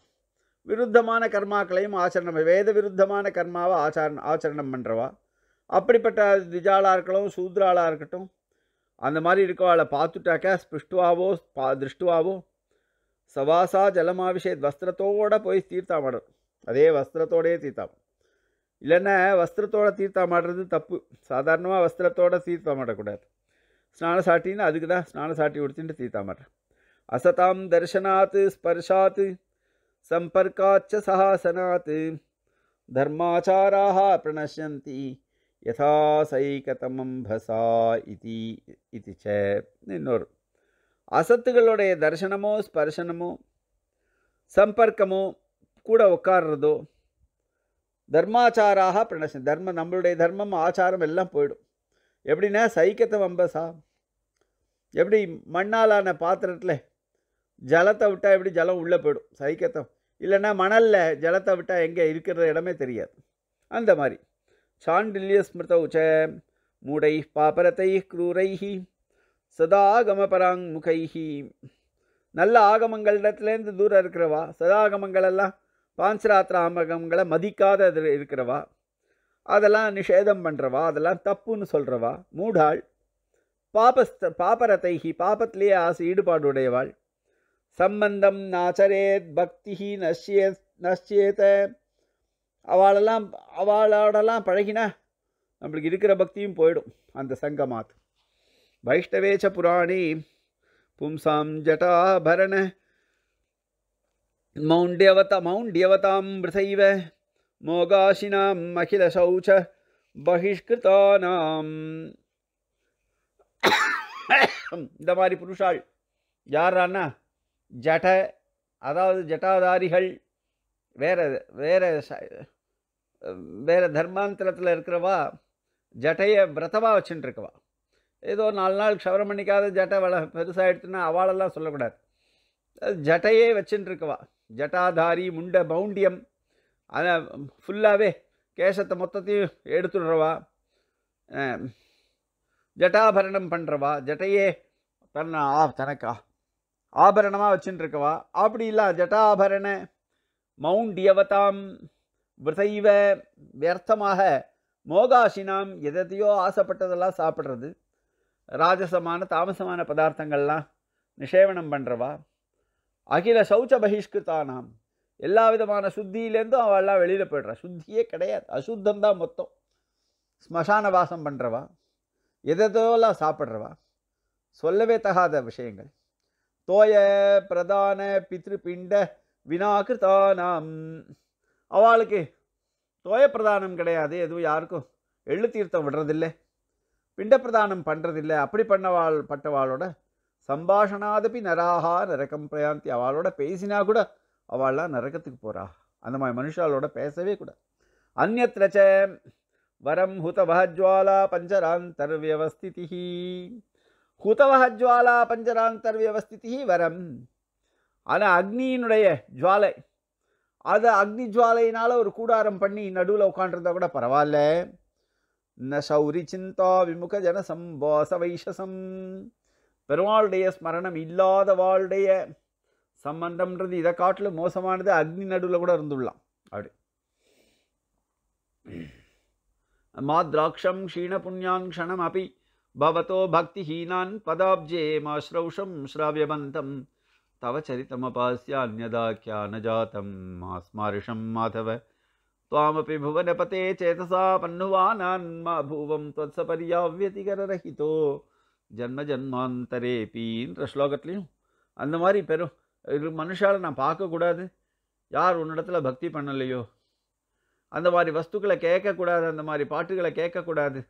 விருத்தமான கர்மாக்களையும் ஆச்சரணம் வேத விருத்தமான கர்மாவை ஆச்சாரண ஆச்சரணம் பண்ணுறவா அப்படிப்பட்ட திஜாலாக இருக்கட்டும் சூத்ராலாக இருக்கட்டும் அந்த மாதிரி இருக்கவாளை பார்த்துட்டாக்கா ஸ்பிருஷ்டுவாவோ பா திருஷ்டுவாவோ சவாசா ஜலமாபிஷேத் வஸ்திரத்தோடு போய் தீர்த்தாமாடும் அதே வஸ்திரத்தோடையே தீர்த்தாம். இல்லைன்னா வஸ்திரத்தோட தீர்த்தாமாடுறது தப்பு. சாதாரணமாக வஸ்திரத்தோட தீர்த்தாமாடக்கூடாது ஸ்நான சாட்டின்னு அதுக்கு தான் ஸ்நான சாட்டி உடுத்திட்டு தீர்த்தாமாடுறேன் அசதாம் தர்ஷனாத்து ஸ்பர்ஷாத் சம்பர்க்காச்ச சஹாசனாத் தர்மாச்சாராக பிரணசந்தி யதா சைகதமம்பசா இதி இது ச இன்னொரு அசத்துகளுடைய தரிசனமோ ஸ்பர்சனமோ சம்பர்க்கமோ கூட உட்கார்றதோ தர்மாச்சாராக பிரணசம் தர்மம் நம்மளுடைய தர்மம் ஆச்சாரம் எல்லாம் போயிடும். எப்படின்னா சைக்கத்தை வம்பசா எப்படி மண்ணாலான பாத்திரத்தில் ஜலத்தை விட்டால் எப்படி ஜலம் உள்ளே போயிடும் சைக்கத்தம் இல்லைன்னா மணலில் ஜலத்தை விட்டால் எங்கே இருக்கிற இடமே தெரியாது. அந்த மாதிரி. சாண்டில்ய ஸ்மிருத உச்ச மூடை பாபரத்தை குரூரைஹி சதாகமபராங் முகைஹி நல்ல ஆகமங்களிடத்துலேருந்து தூரம் இருக்கிறவா? சதாகமங்களெல்லாம் பாஞ்சராத்திர ஆமகங்களை மதிக்காத இது இருக்கிறவா? அதெல்லாம் நிஷேதம் பண்ணுறவா அதெல்லாம் தப்புன்னு சொல்கிறவா மூடாள். பாபஸ்த பாபரத்தைஹி பாபத்திலேயே ஆசை ஈடுபாடு உடையவாள் சம்பந்தம் நாச்சரேத் பக்தி நஷ்யே நஷ்யேத. அவளெல்லாம் அவளோடலாம் பழகினா நம்மளுக்கு இருக்கிற பக்தியும் போயிடும் அந்த சங்கமாத் வைஷ்ணவேச்ச புராணி பும்சாம் ஜட்டாபரண மௌண்ட்யவத மௌண்ட்யவதாம் மிருதைவ மோகாசினாம் அகில சௌச்ச பகிஷ்கிருதானாம் இந்த மாதிரி புருஷாள் யாரான்னா ஜட அதாவது ஜட்டாதாரிகள் வேற வேற வேற தர்மாந்தரத்தில் இருக்கிறவா? ஜட்டையை விரதமாக வச்சுட்டு இருக்கவா ஏதோ நாலு நாள் க்ஷவரம் பண்ணிக்காத ஜட்டை வள பெருசாகிடுச்சுன்னா அவளெல்லாம் சொல்லக்கூடாது. ஜட்டையே வச்சுட்டுருக்குவா ஜட்டாதாரி முண்ட மௌண்டியம் அதை ஃபுல்லாகவே கேசத்தை மொத்தத்தையும் எடுத்துடுறவா. ஜட்டாபரணம் பண்ணுறவா ஜட்டையே தன்னை ஆ தனக்கா. ஆபரணமாக வச்சுட்டுருக்கவா அப்படி இல்லை ஜட்டாபரண மௌண்டியவதாம் விரதைவ வியர்த்தமாக மோகாசினாம் எதையோ ஆசைப்பட்டதெல்லாம் சாப்பிட்றது. ராஜசமான தாமசமான பதார்த்தங்கள்லாம் நிஷேவனம் பண்ணுறவா அகில சௌச்ச பகிஷ்கிருத்தானாம் எல்லா விதமான சுத்தியிலேருந்தும் அவள்லாம் வெளியில் போய்ட்றா. சுத்தியே கிடையாது. அசுத்தம் தான் மொத்தம். ஸ்மசான வாசம் பண்ணுறவா எதெல்லாம் சாப்பிட்றவா? சொல்லவே தகாத விஷயங்கள். தோய பிரதான பித்ருபிண்ட வினாகிருத்தானாம் அவளுக்கு தோய பிரதானம் கிடையாது. எதுவும் யாருக்கும் எள்ளு தீர்த்தம் விடுறதில்லை. பிண்டப்பிரதானம் பண்ணுறதில்லை அப்படி பண்ணவாள் பட்டவாளோட சம்பாஷணாதபி நராகா நரகம் பிரயாந்தி அவளோட பேசினா கூட அவள்லாம் நரகத்துக்கு போகிறா அந்த மாதிரி மனுஷாலோட பேசவே கூட. அந்நத்திரச்ச வரம் ஹுதவஹஜ்வாலா பஞ்சராந்தர்வியவஸ்திதி ஹுதவஹஜ்வாலா பஞ்சராந்தர்வியவஸ்திதி வரம். ஆனால் அக்னியினுடைய ஜுவாலை அது அக்னி ஜுவாலையினால் ஒரு கூடாரம் பண்ணி நடுவில் உட்காண்டிருந்தா கூட பரவாயில்ல. ந சௌரி சிந்தா விமுக ஜன சம்போச வைஷசம் பெருமாளுடைய ஸ்மரணம் இல்லாத வாழ்டைய சம்பந்தம்ன்றது இதை காட்டிலும் மோசமானது அக்னி நடுவில் கூட இருந்துடலாம் அப்படி மாத்ராட்சம் க்ஷீண புண்ணியான் க்ஷணம் அப்படி பவதோ பக்திஹீனான் பதாப்ஜே மாஸ்ரௌஷம் ஸ்ராவியபந்தம் தவ சரித்தமபாஸ்ய அந்யதா கியா ந ஜாத்தம் மாஸ்மாரிஷம் மாதவ त्वामपि भुवनपते चेतसा पन्नुवानान्मा भुवं त्वत्सपर्याव्यतिकररहितो ஜன்ம ஜன்மாந்தரேபின்ற ஸ்லோகத்துலேயும் அந்த மாதிரி பெரும் இது மனுஷால நான் பார்க்கக்கூடாது யார் உன்னிடத்துல பக்தி பண்ணலையோ அந்த மாதிரி வஸ்துக்களை கேட்கக்கூடாது அந்த மாதிரி பாட்டுகளை கேட்கக்கூடாது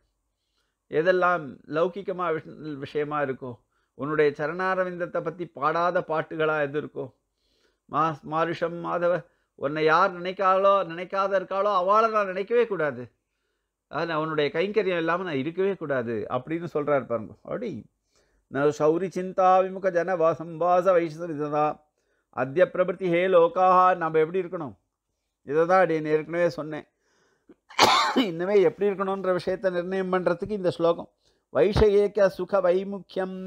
எதெல்லாம் லௌகிகமாக விஷ விஷயமா இருக்கோ உன்னுடைய சரணாரவிந்தத்தை பற்றி பாடாத பாட்டுகளாக எது இருக்கோ மா மாருஷம் மாதவ உன்னை யார் நினைக்காளோ நினைக்காத இருக்காளோ அவளை நான் நினைக்கவே கூடாது. அது நான் உன்னுடைய கைங்கரியம் இல்லாமல் நான் இருக்கவே கூடாது அப்படின்னு சொல்கிறார் பாருங்க. அப்படி நான் சௌரி சிந்தா விமுக ஜன சம்பாச வாச இதை தான் அத்திய பிரபத்தி ஹே லோகாஹா நம்ம எப்படி இருக்கணும்? இதை தான் அப்படி ஏற்கனவே சொன்னேன். இன்னுமே எப்படி இருக்கணுன்ற விஷயத்தை நிர்ணயம் பண்ணுறதுக்கு இந்த ஸ்லோகம். வைஷயேக சுக வைமுக்கியம்.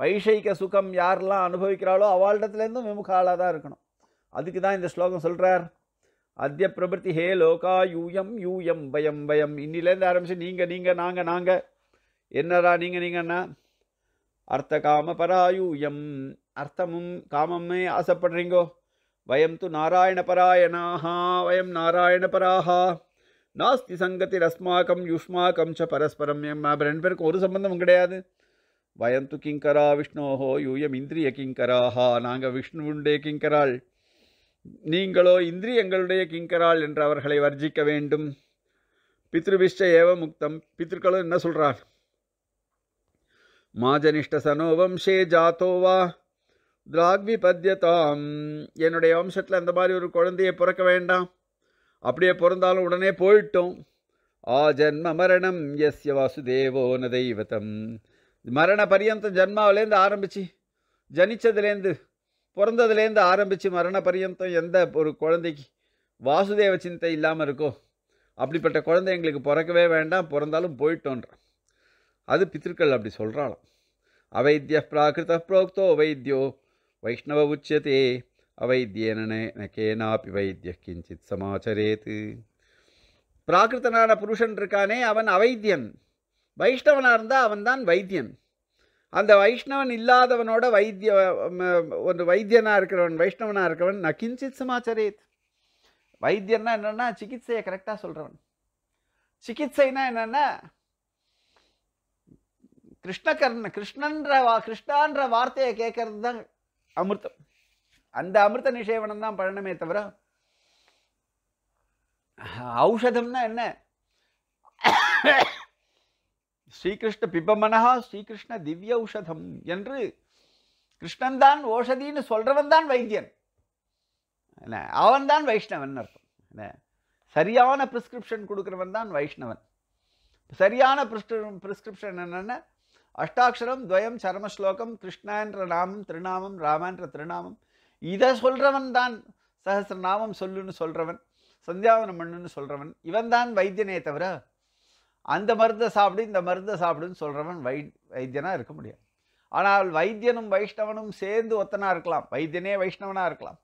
வைஷயிக சுகம் யாரெல்லாம் அனுபவிக்கிறாளோ அவளிடத்துலேருந்தும் ஆளாக தான் இருக்கணும். அதுக்கு தான் இந்த ஸ்லோகம் சொல்கிறார் அத்திய பிரபத்தி ஹே லோகா யூயம் யூயம் பயம் பயம். இன்னிலேருந்து ஆரம்பித்து நீங்கள் நீங்கள் நாங்கள் நாங்கள் என்னடா நீங்கள் நீங்கன்னா? அர்த்த காம பராயூயம் அர்த்தமும் காமமே ஆசைப்படுறீங்கோ. வயம் து நாராயண பராயணாகா வயம் நாராயண பராகா நாஸ்தி சங்கத்தில் அஸ்மாக்கம் யுஷ்மாக்கம் ச பரஸ்பரம் எம். ரெண்டு பேருக்கும் ஒரு சம்பந்தமும் கிடையாது. வயம் து கிங்கரா விஷ்ணோஹோ யூயம் இந்திரிய கிங்கராஹா. நாங்கள் விஷ்ணுவுண்டே கிங்கராள். நீங்களோ இந்திரியங்களுடைய கிங்கராள் என்று அவர்களை வர்ஜிக்க வேண்டும். பித்ருவிஷ்ட ஏவ முக்தம் பித்ருக்களும் என்ன சொல்கிறார் மாஜனிஷ்ட சனோ வம்சே ஜாத்தோவா திராக்விபத்யதாம். என்னுடைய வம்சத்தில் அந்த மாதிரி ஒரு குழந்தையை பிறக்க வேண்டாம். அப்படியே பிறந்தாலும் உடனே போயிட்டோம். ஆ ஜன்ம மரணம் எஸ்ய வாசுதேவோ ந தெய்வத்தம் மரண பரியந்தம் ஜன்மாவிலேருந்து ஆரம்பிச்சு ஜனிச்சதுலேருந்து பிறந்ததுலேருந்து ஆரம்பித்து மரண பரியந்தம் எந்த ஒரு குழந்தைக்கு வாசுதேவ சிந்தை இல்லாமல் இருக்கோ அப்படிப்பட்ட குழந்தை எங்களுக்கு பிறக்கவே வேண்டாம் பிறந்தாலும் போயிட்டோன்றான் அது பித்திருக்கள் அப்படி சொல்கிறாளாம் அவைத்திய பிராகிருத புரோக்தோ வைத்தியோ வைஷ்ணவ உச்சியதே அவைத்தியன கேனாப்பி வைத்திய கிஞ்சித் சமாச்சரேத்து. பிராகிருத்தனான புருஷன் இருக்கானே அவன் அவைத்தியன் வைஷ்ணவனாக இருந்தால் அவன்தான் வைத்தியன். அந்த வைஷ்ணவன் இல்லாதவனோட வைத்திய ஒரு வைத்தியனாக இருக்கிறவன் வைஷ்ணவனாக இருக்கிறவன் நான் கிஞ்சித் சமாச்சரேத். வைத்தியன்னா என்னென்னா சிகிச்சையை கரெக்டாக சொல்கிறவன் சிகிச்சைனா என்னென்னா கிருஷ்ணகர்ண கிருஷ்ணன்ற வா கிருஷ்ணான்ற வார்த்தையை கேட்கறது தான் அமிர்தம். அந்த அமிர்த நிஷேவனம் தான் பழனமே தவிர ஔஷதம்னா என்ன? ஸ்ரீகிருஷ்ண பிபமனஹா ஸ்ரீகிருஷ்ண திவ்ய ஔஷதம் என்று கிருஷ்ணன் தான் ஓஷதின்னு சொல்கிறவன் தான் வைத்தியன். என்ன? அவன் தான் வைஷ்ணவன் அர்த்தம். என்ன? சரியான ப்ரிஸ்கிரிப்ஷன் கொடுக்குறவன் தான் வைஷ்ணவன். சரியான ப்ரிஸ்கிரிப்ஷன் என்னென்ன அஷ்டாட்சரம் துவயம் சரமஸ்லோகம் கிருஷ்ணான்ற நாமம் திருநாமம் ராமான்ற திருநாமம் இதை சொல்கிறவன் தான் சஹசிரநாமம் சொல்லுன்னு சொல்கிறவன் சந்தியாவனம் பண்ணுன்னு சொல்கிறவன் இவன் தான் வைத்தியனே தவிர அந்த மருந்தை சாப்பிடு இந்த மருந்தை சாப்பிடுன்னு சொல்கிறவன் வை வைத்தியனாக இருக்க முடியாது. ஆனால் வைத்தியனும் வைஷ்ணவனும் சேர்ந்து ஒத்தனாக இருக்கலாம். வைத்தியனே வைஷ்ணவனாக இருக்கலாம்.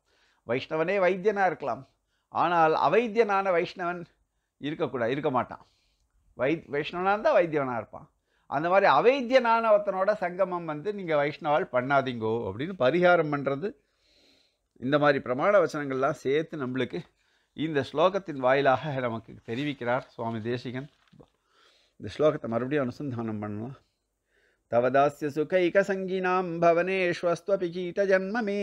வைஷ்ணவனே வைத்தியனாக இருக்கலாம். ஆனால் அவைத்தியனான வைஷ்ணவன் இருக்கக்கூடாது இருக்க மாட்டான். வை வைஷ்ணவனாக இருந்தால் வைத்தியவனாக இருப்பான். அந்த மாதிரி அவைத்தியனான ஒருத்தனோட சங்கமம் வந்து நீங்கள் வைஷ்ணவால் பண்ணாதீங்கோ அப்படின்னு பரிகாரம் பண்ணுறது இந்த மாதிரி பிரமாண வச்சனங்கள்லாம் சேர்த்து நம்மளுக்கு இந்த ஸ்லோகத்தின் வாயிலாக நமக்கு தெரிவிக்கிறார் சுவாமி தேசிகன். இந்த ஸ்லோகத்தை மறுபடியும் அனுசந்தானம் பண்ணலாம். தவதாஸ்ய சுகைக சங்கினாம் பவனேஷ்வஸ்துவபி கீதஜன்ம மே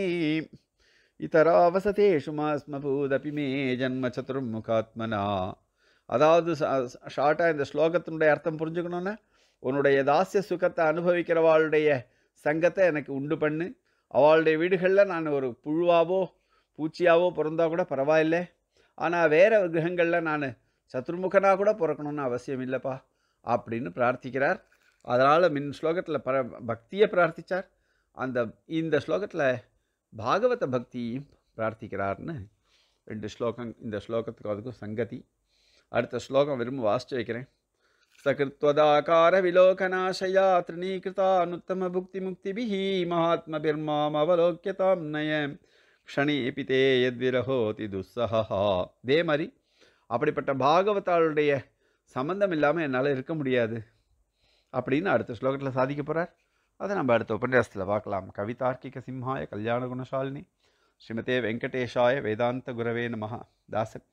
இதராவசதேஷு மாஸ்மபூதபி மே ஜன்ம சதுர்முகாத்மனா. அதாவது ஷார்ட்டாக இந்த ஸ்லோகத்தினுடைய அர்த்தம் புரிஞ்சுக்கணுன்னா உன்னுடைய தாசிய சுகத்தை அனுபவிக்கிறவாளுடைய சங்கத்தை எனக்கு உண்டு பண்ணு. அவளுடைய வீடுகளில் நான் ஒரு புழுவாவோ பூச்சியாவோ பிறந்தா கூட பரவாயில்லை. ஆனால் வேறு கிரகங்களில் நான் சத்ருமுகனாக கூட பிறக்கணும்னு அவசியம் இல்லைப்பா. அப்படின்னு பிரார்த்திக்கிறார். அதனால் மின் ஸ்லோகத்தில் பர பக்தியை பிரார்த்தித்தார் அந்த இந்த ஸ்லோகத்தில் பாகவத பக்தியும் பிரார்த்திக்கிறார்னு ரெண்டு ஸ்லோகம் இந்த ஸ்லோகத்துக்கு அதுக்கும் சங்கதி. அடுத்த ஸ்லோகம் விரும்ப வாசிச்சு வைக்கிறேன். சகிருத்வதாகார விலோகநாசயா திருணீகிருதானுத்தம புக்தி முக்திபிः மகாத்மபிர்மாம் அவலோக்கியதாம் நய க்ஷணேபி தே துஸ்ஸஹா இதே மாதிரி அப்படிப்பட்ட பாகவதாளுடைய சம்பந்தம் இல்லாமல் என்னால் இருக்க முடியாது. அப்படின்னு அடுத்த ஸ்லோகத்தில் சாதிக்க போகிறார் அதை நம்ம அடுத்த உபன்யாசத்தில் பார்க்கலாம். கவிதார்க்கிக சிம்ஹாய கல்யாண குணசாலினி. ஸ்ரீமதே வெங்கடேஷாய வேதாந்த குரவே நமஹா. தாசன்